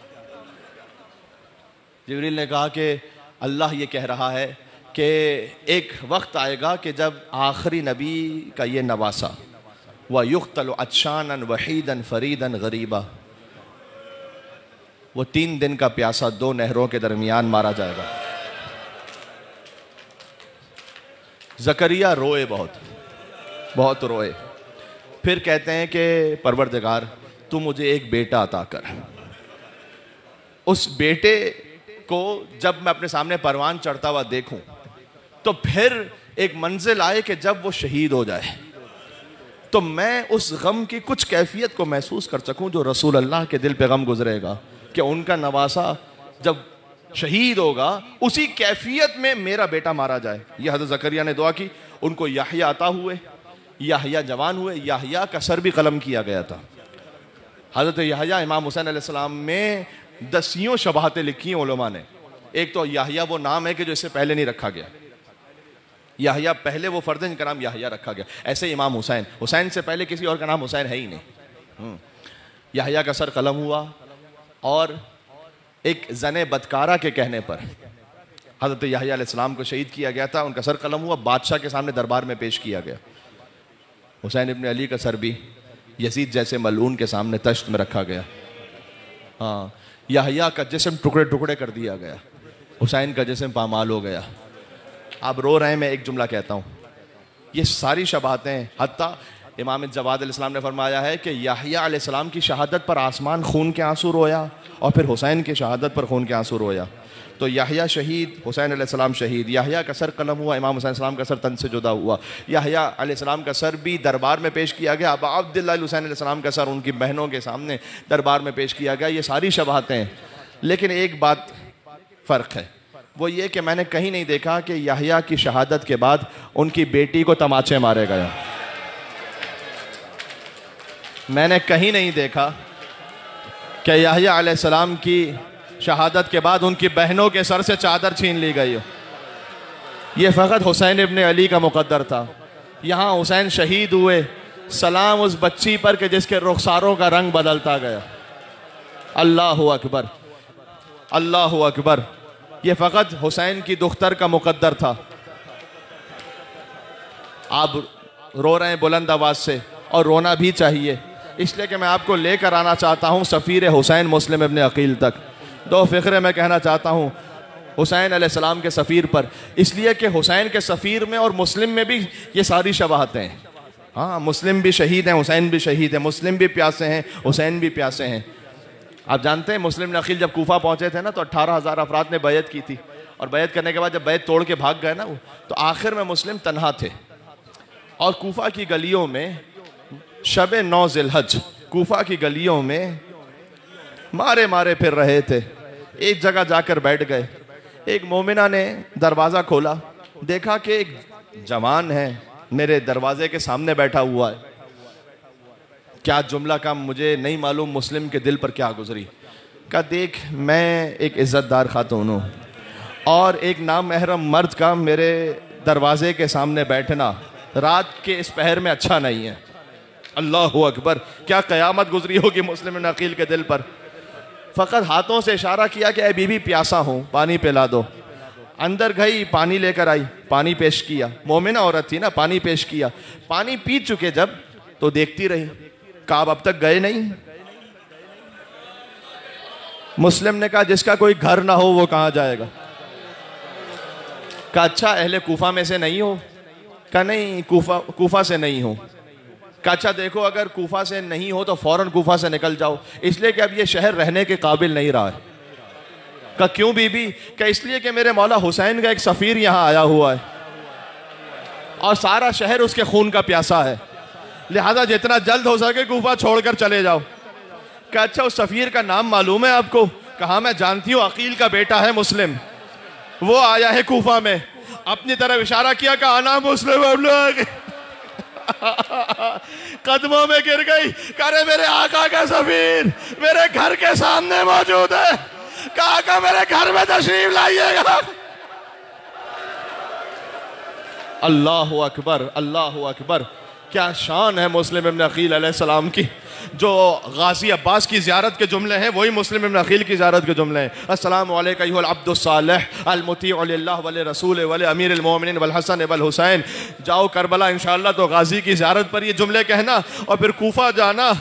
जबरील ने कहा कि अल्लाह ये कह रहा है कि एक वक्त आएगा कि जब आखिरी नबी का ये नवासा, व युख्तल अचान वहीदन फरीदन गरीबा, वो तीन दिन का प्यासा दो नहरों के दरमियान मारा जाएगा। जकरिया रोए बहुत। बहुत रोए। फिर कहते हैं कि, परवरदिगार, तू मुझे एक बेटा अता कर। उस बेटे को जब मैं अपने सामने परवान चढ़ता हुआ देखूँ तो फिर एक मंजिल आए कि जब वो शहीद हो जाए तो मैं उस गम की कुछ कैफियत को महसूस कर सकूँ जो रसूल अल्लाह के दिल पे गम गुजरेगा, कि उनका नवासा जब शहीद होगा, उसी कैफियत में मेरा बेटा मारा जाए। यह हज़रत जकरिया ने दुआ की, उनको याहिया आता हुए, याहिया जवान हुए, याहिया का सर भी कलम किया गया था। हज़रत याहिया इमाम हुसैन सलाम में दसियों शबाहतें लिखी हैं ने। एक तो याहिया वो नाम है कि जो इससे पहले नहीं रखा गया। याहिया पहले वो फर्द का नाम याहिया रखा गया। ऐसे इमाम हुसैन। हुसैन से पहले किसी और का नाम हुसैन है ही नहीं। हम्म। याहिया का सर कलम हुआ और एक जन बदकारा के कहने पर। हज़रत याम को शहीद किया गया था, उनका सर कलम हुआ, बादशाह के सामने दरबार में पेश किया गया। हुसैन इबन अली का सर भी यजीद जैसे मलून के सामने तश्त में रखा गया। हाँ याहिया का जिसम टुकड़े टुकड़े कर दिया गया। हुसैन का जिसम पामाल हो गया। आप रो रहे हैं, मैं एक जुमला कहता हूँ। ये सारी शबातें हती इमाम जवाद अलैहिस्सलाम ने फरमाया है कि याहिया अलैहिस्सलाम की शहादत पर आसमान खून के आँसू रोया और फिर हुसैन की शहादत पर खून के आँसू रोया। तो याहिया शहीद, हुसैन अलैहिस्सलाम शहीद, याहिया का सर कलम हुआ, इमाम हुसैन सलाम का सर तन से जुदा हुआ। याहिया का सर भी दरबार में पेश किया गया। अब अब्दुल्ला हुसैन अलैहिस्सलाम का सर उनकी बहनों के सामने दरबार में पेश किया गया। ये सारी शबाहतें हैं लेकिन एक बात फ़र्क है। वो ये कि मैंने कहीं नहीं देखा कि याहिया की शहादत के बाद उनकी बेटी को तमाचे मारे गए। मैंने कहीं नहीं देखा कि याहिया अलैहिस्सलाम की शहादत के बाद उनकी बहनों के सर से चादर छीन ली गई हो। ये फ़कत हुसैन इबन अली का मुकद्दर था। यहाँ हुसैन शहीद हुए, सलाम उस बच्ची पर के जिसके रुखसारों का रंग बदलता गया। अल्लाह अकबर अल्लाह अकबर। ये फ़कत हुसैन की दुख्तर का मुकद्दर था। आप रो रहे हैं बुलंद आवाज़ से और रोना भी चाहिए। इसलिए कि मैं आपको लेकर आना चाहता हूँ सफ़ीर हुसैन मुस्लिम इबन अकील तक। दो फ़िक्रे मैं कहना चाहता हूँ हुसैन सलाम के सफ़ीर पर। इसलिए कि हुसैन के सफ़ीर में और मुस्लिम में भी ये सारी शबाहतें हैं। हाँ मुस्लिम भी शहीद हैं, हुसैन भी शहीद हैं, मुस्लिम भी प्यासे हैं, हुसैन भी प्यासे हैं। आप जानते हैं मुस्लिम नकील जब कोफा पहुँचे थे ना तो अट्ठारह हज़ार अफराद ने बैत की थी। और बैत करने के बाद जब बैत तोड़ के भाग गए ना वो तो आखिर में मुस्लिम तनहा थे। और कोफा की गलियों में शब नौ जिलहज कोफा की गलियों में मारे मारे फिर रहे थे। एक जगह जाकर बैठ गए। एक मोमिना ने दरवाज़ा खोला। देखा कि एक जवान है, मेरे दरवाजे के सामने बैठा हुआ है। क्या जुमला का मुझे नहीं मालूम, मुस्लिम के दिल पर क्या गुजरी। का देख, मैं एक इज़्ज़तदार खातून हूँ और एक नाम महरम मर्द का मेरे दरवाजे के सामने बैठना रात के इस पहर में अच्छा नहीं है। अल्लाह अकबर। क्या क़यामत गुजरी होगी मुस्लिम नकील के दिल पर? फ़कत हाथों से इशारा किया कि बीबी, प्यासा हूँ, पानी पिला दो। अंदर गई, पानी लेकर आई, पानी पेश किया। मोमिना औरत थी ना, पानी पेश किया। पानी पी चुके जब तो देखती रही। काब अब तक गए नहीं। मुस्लिम ने कहा, जिसका कोई घर ना हो, वो कहाँ जाएगा? का अच्छा अहले कूफा में से नहीं हो। का नहीं, कूफा कूफा से नहीं हो। अच्छा देखो, अगर कोफा से नहीं हो तो फ़ौरन कोफा से निकल जाओ। इसलिए कि अब ये शहर रहने के काबिल नहीं रहा है। का क्यों बीबी? क्या इसलिए कि मेरे मौला हुसैन का एक सफ़ीर यहाँ आया हुआ है। और सारा शहर उसके खून का प्यासा है। लिहाजा जितना जल्द हो सके कोफा छोड़कर चले जाओ। क्या अच्छा उस सफ़ीर का नाम मालूम है आपको? कहा मैं जानती हूँ, अकील का बेटा है मुस्लिम। वो आया है कोफा में। अपनी तरफ़ इशारा किया कि आना मुस्लिम, हम लोग। कदमों में गिर गई। करे मेरे आका का सफीर, मेरे घर के सामने मौजूद है। काका मेरे घर में तशरीफ़ लाइएगा। अल्लाह अकबर अल्लाह अकबर। क्या शान है मुस्लिम इब्न अकील सलाम की। जो गाजी अब्बास की ज़्यारत के जुमले हैं, वही मुस्लिम इब्न अकील की ज़्यारत के जुमले हैं। अस्सलाम अब्दुलसालमती वल रसूल वल अमीर अलमोमिन वल हसन वल हुसैन। जाओ करबला इन तो गाजी की ज़्यारत पर ये जुमले कहना और फिर कोफा जाना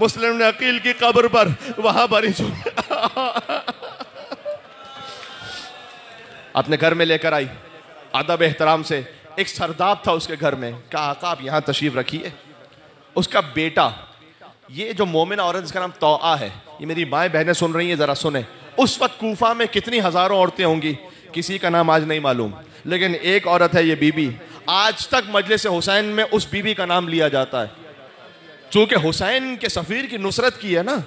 मुस्लिम अकील की कब्र पर, वहाँ पर ही अपने घर में लेकर आई, अदब एहतराम से। एक सरदाब था उसके घर में, कहा आका आप यहाँ तशरीफ़ रखिए उसका बेटा ये जो मोमिन औरत जिसका नाम तोआ है, ये मेरी माएँ बहनें सुन रही हैं, ज़रा सुने। उस वक्त कोफा में कितनी हज़ारों औरतें होंगी, किसी का नाम आज नहीं मालूम। लेकिन एक औरत है ये बीबी। आज तक मजलिस हुसैन में उस बीबी का नाम लिया जाता है। चूँकि हुसैन के सफ़ीर की नुसरत की है ना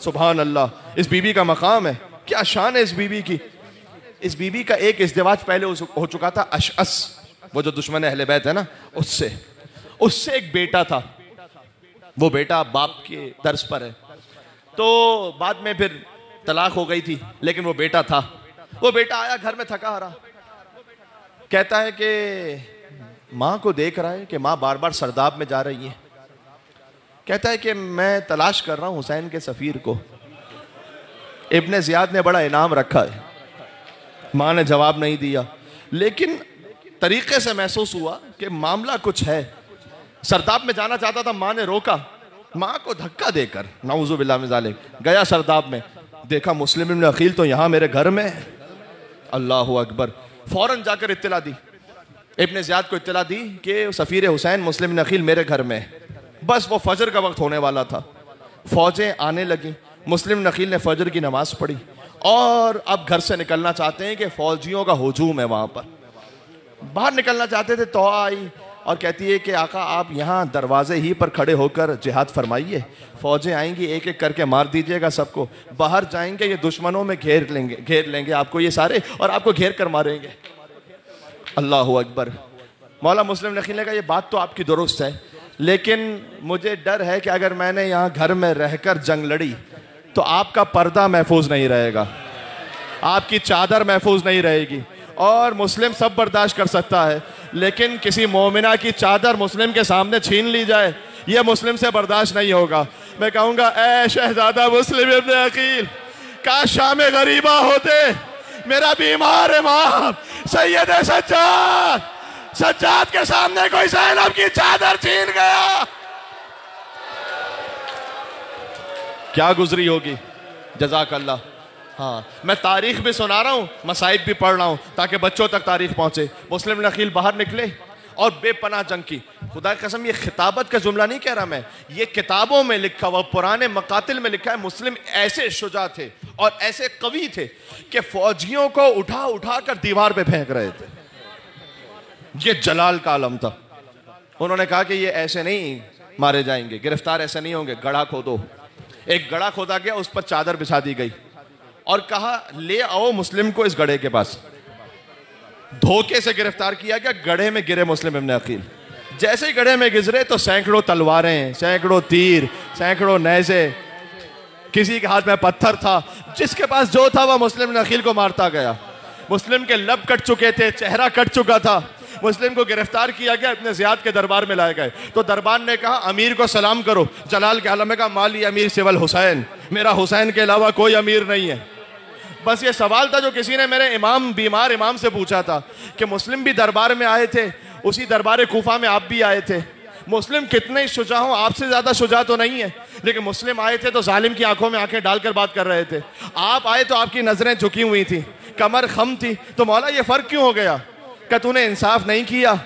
सुबह अल्लाह इस बीबी का मकाम है। क्या शान है इस बीबी की। इस बीबी का एक इज्तवाज पहले हो चुका था अशअस, वो जो दुश्मन अहले बैत है ना, उससे। उससे एक बेटा था। वो बेटा बाप के दर्ज पर है। तो बाद में फिर तलाक हो गई थी, लेकिन वो बेटा था। वो बेटा आया, घर में थका हरा। कहता है कि माँ को देख रहा है कि माँ बार बार सरदाब में जा रही है। कहता है कि मैं तलाश कर रहा हूँ हुसैन के सफ़ीर को। इब्ने जियाद ने बड़ा इनाम रखा है। माँ ने जवाब नहीं दिया। लेकिन तरीके से महसूस हुआ कि मामला कुछ है। सरदाब में जाना चाहता था, माँ ने रोका। माँ को धक्का देकर नाउजुबिल्ला गया सरदाब में। देखा मुस्लिम अकील तो यहाँ मेरे घर में अल्लाह अकबर। फ़ौरन जाकर इत्तला दी। इब्ने ज़ियाद को इत्तला दी कि सफ़ीर हुसैन मुस्लिम अकील मेरे घर में बस वो फजर का वक्त होने वाला था। फौजें आने लगी। मुस्लिम नकील ने फजर की नमाज़ पढ़ी। और अब घर से निकलना चाहते हैं कि फौजियों का हजूम है वहाँ पर। बाहर निकलना चाहते थे तो आई। और कहती है कि, आका, आप यहाँ दरवाजे ही पर खड़े होकर जिहाद फरमाइए। फौजें आएँगी एक एक करके मार दीजिएगा सबको। बाहर जाएँगे, ये दुश्मनों में घेर लेंगे घेर लेंगे आपको ये सारे और आपको घेर कर मारेंगे। अल्लाह अकबर। मौला मुस्लिम नकील का ये बात तो आपकी दुरुस्त है, लेकिन मुझे डर है कि अगर मैंने यहाँ घर में रहकर जंग लड़ी तो आपका पर्दा महफूज नहीं रहेगा। आपकी चादर महफूज नहीं रहेगी। और मुस्लिम सब बर्दाश्त कर सकता है। लेकिन किसी मोमिना की चादर मुस्लिम के सामने छीन ली जाए यह मुस्लिम से बर्दाश्त नहीं होगा। मैं कहूँगा, ए शहजादा मुस्लिम अकील का शाम गरीबा होते? मेरा बीमार इमाम सैयद सज्जाद। सज्जाद के सामने कोई सैनब की चादर छीन गया। क्या गुजरी होगी? जजाक अल्लाह हाँ मैं तारीख भी सुना रहा हूँ, मसाइब भी पढ़ रहा हूँ, ताकि बच्चों तक तारीख पहुँचे। मुस्लिम नकील बाहर निकले और बेपना जंग की। खुदा कसम, ये खिताबत का जुमला नहीं कह रहा मैं। ये किताबों में लिखा हुआ, पुराने मकातिल में लिखा है, मुस्लिम ऐसे शुजा थे और ऐसे कवि थे कि फौजियों को उठा उठा कर दीवार पे फेंक रहे थे। ये जलाल का आलम था। उन्होंने कहा कि ये ऐसे नहीं मारे जाएँगे, गिरफ़्तार ऐसे नहीं होंगे गड़ा खोदो। एक गड़ा खोदा गया, उस पर चादर बिछा दी गई। और कहा, ले आओ मुस्लिम को इस गढ़े के पास. धोखे से गिरफ़्तार किया गया गढ़े में गिरे मुस्लिम इब्न अकील। जैसे ही गढ़े में गिजरे तो सैकड़ों तलवारें, सैकड़ों तीर, सैकड़ों नैजे, किसी के हाथ में पत्थर था, जिसके पास जो था, वह मुस्लिम नकील को मारता गया। मुस्लिम के लब कट चुके थे, चेहरा कट चुका था। मुस्लिम को गिरफ़्तार किया गया, अपने जियाद के दरबार में लाए गए। तो दरबार ने कहा, अमीर को सलाम करो। जलाल के आलम का माली अमीर सिवल हुसैन। मेरा हुसैन के अलावा कोई अमीर नहीं है। बस ये सवाल था जो किसी ने मेरे इमाम, बीमार इमाम से पूछा था कि मुस्लिम भी दरबार में आए थे, उसी दरबार कोफा में आप भी आए थे। मुस्लिम कितने शुजा हो, आपसे ज़्यादा शुजा तो नहीं है, लेकिन मुस्लिम आए थे तो जालिम की आँखों में आँखें डालकर बात कर रहे थे। आप आए तो आपकी नज़रें झुकी हुई थी, कमर खम थी तो मौला ये फ़र्क क्यों हो गया? क्या तूने इंसाफ नहीं किया?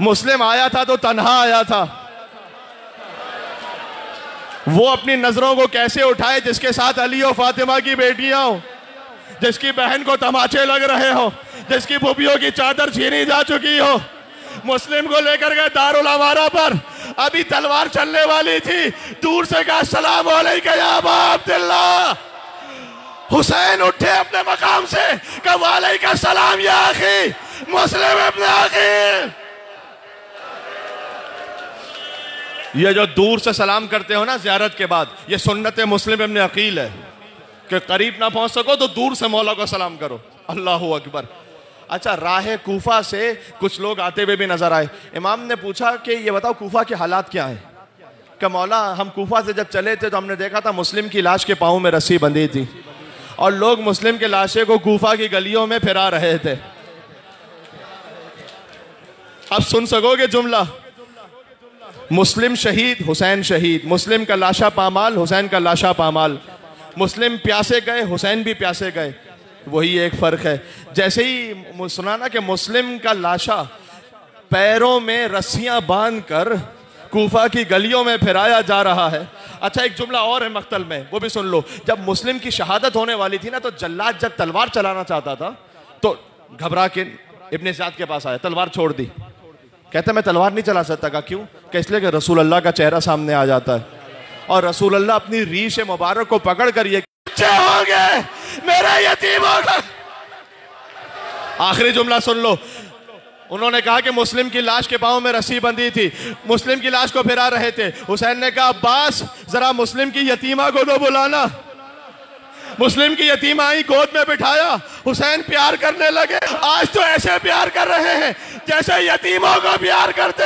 मुस्लिम आया था तो तनहा आया था। वो अपनी नज़रों को कैसे उठाए जिसके साथ अली और फातिमा की बेटियाँ हो, जिसकी बहन को तमाचे लग रहे हो, जिसकी बुबियों की चादर छीनी जा चुकी हो। मुस्लिम को लेकर गए दारुल पर। अभी तलवार चलने वाली थी। दूर से कहा, सलाम अब्दुल्ला हुसैन उठे अपने मकाम से, कहा का सलाम या मुस्लिम अपने आखिर ये जो दूर से सलाम करते हो ना ज्यारत के बाद, ये सुन्नत मुस्लिम इब्न अकील है। कि करीब ना पहुँच सको तो दूर से मौला को सलाम करो। अल्लाह अकबर। अच्छा राह कूफा से कुछ लोग आते हुए भी नज़र आए। इमाम ने पूछा कि ये बताओ कूफा के हालात क्या हैं? कि मौला, हम कूफा से जब चले थे तो हमने देखा था मुस्लिम की लाश के पाँव में रस्सी बंधी थी। और लोग मुस्लिम के लाशे को कूफा की गलियों में फिरा रहे थे। अब सुन सकोगे जुमला? मुस्लिम शहीद हुसैन शहीद, मुस्लिम का लाशा पामाल, हुसैन का लाशा पामाल। मुस्लिम प्यासे गए, हुसैन भी प्यासे गए। वही एक फ़र्क है। जैसे ही सुना ना कि मुस्लिम का लाशा पैरों में रस्सियाँ बाँध कर कूफा की गलियों में फिराया जा रहा है। अच्छा एक जुमला और है मख्तल में, वो भी सुन लो। जब मुस्लिम की शहादत होने वाली थी ना तो जल्लाद जब तलवार चलाना चाहता था तो घबरा के इब्ने साद के पास आया, तलवार छोड़ दी। कहते मैं तलवार नहीं चला सकता का क्यों कि इसलिए कि रसूल अल्लाह का चेहरा सामने आ जाता है। और रसूल अल्लाह अपनी रीश मुबारक को पकड़ कर ये मेरे यतीमों आखिरी जुमला सुन लो। उन्होंने कहा कि मुस्लिम की लाश के पाँव में रस्सी बंधी थी। मुस्लिम की लाश को फिरा रहे थे। हुसैन ने कहा, अब्बास, जरा मुस्लिम की यतीमा को तो बुलाना। मुस्लिम की यतीम आई, गोद में बिठाया, हुसैन प्यार करने लगे। आज तो ऐसे प्यार कर रहे हैं, जैसे यतीमों को प्यार करते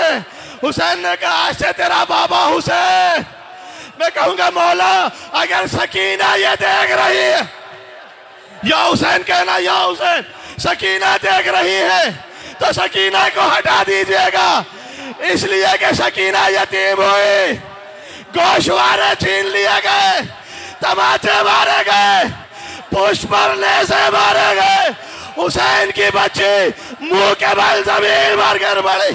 हुसैन ने कहा, आज से तेरा बाबा हुसैन। मैं कहूँगा, मौला, अगर सकीना ये देख रही है, या हुसैन कहना, या हुसैन, सकीना देख रही है तो सकीना को हटा दीजिएगा। इसलिए कि सकीना यतीम हुई, गोशवारे छीन लिए गए। तमाचे मारे गए पुष्प से मारे गए हुसैन की बच्ची मुँह के बल ज़मीन मार। कर बड़ी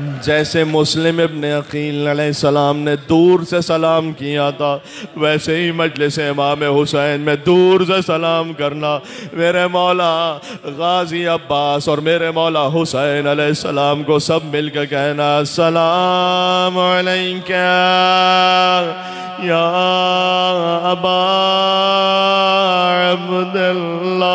जैसे मुस्लिम इब्न अकील सलाम ने दूर से सलाम किया था, वैसे ही मजलिस इमाम हुसैन में दूर से सलाम करना। मेरे मौला गाजी अब्बास और मेरे मौला हुसैन सलाम को सब मिल के कहना, सलाम या अबा अब्दुल्ला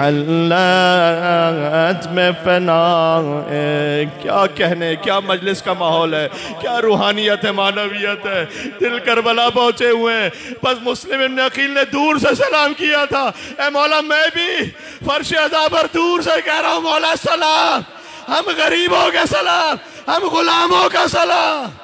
हल्लत में फना क्या कहने क्या मजलिस का माहौल है क्या रूहानियत है मानवियत है दिल करबला पहुंचे हुए हैं बस मुस्लिम अकील ने दूर से सलाम किया था ए मौला मैं भी फर्श अदा पर दूर से कह रहा हूँ मौला सलाम हम गरीबों का सलाम हम गुलामों का सलाम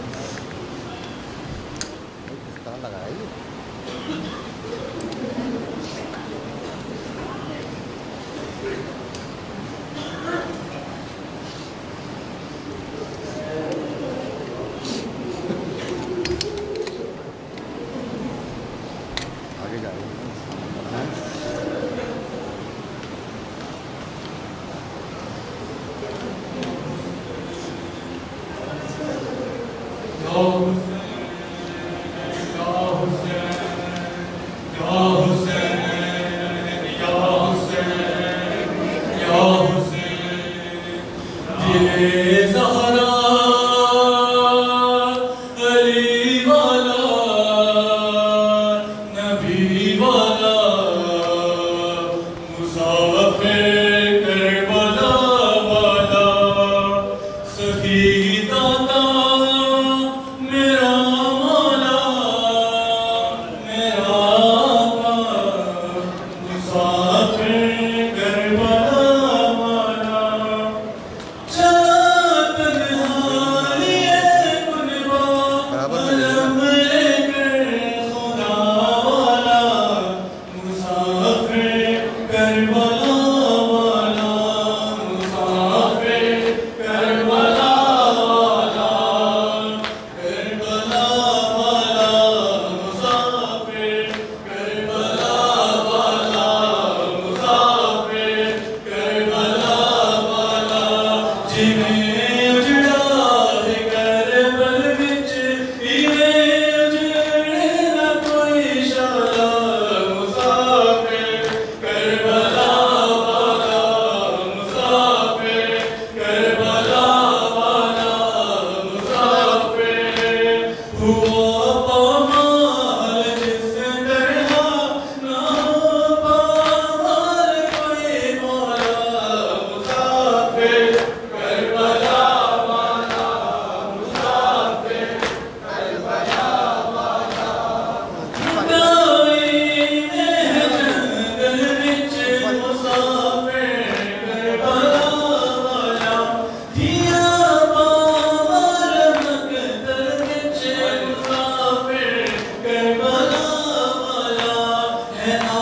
time. And, uh,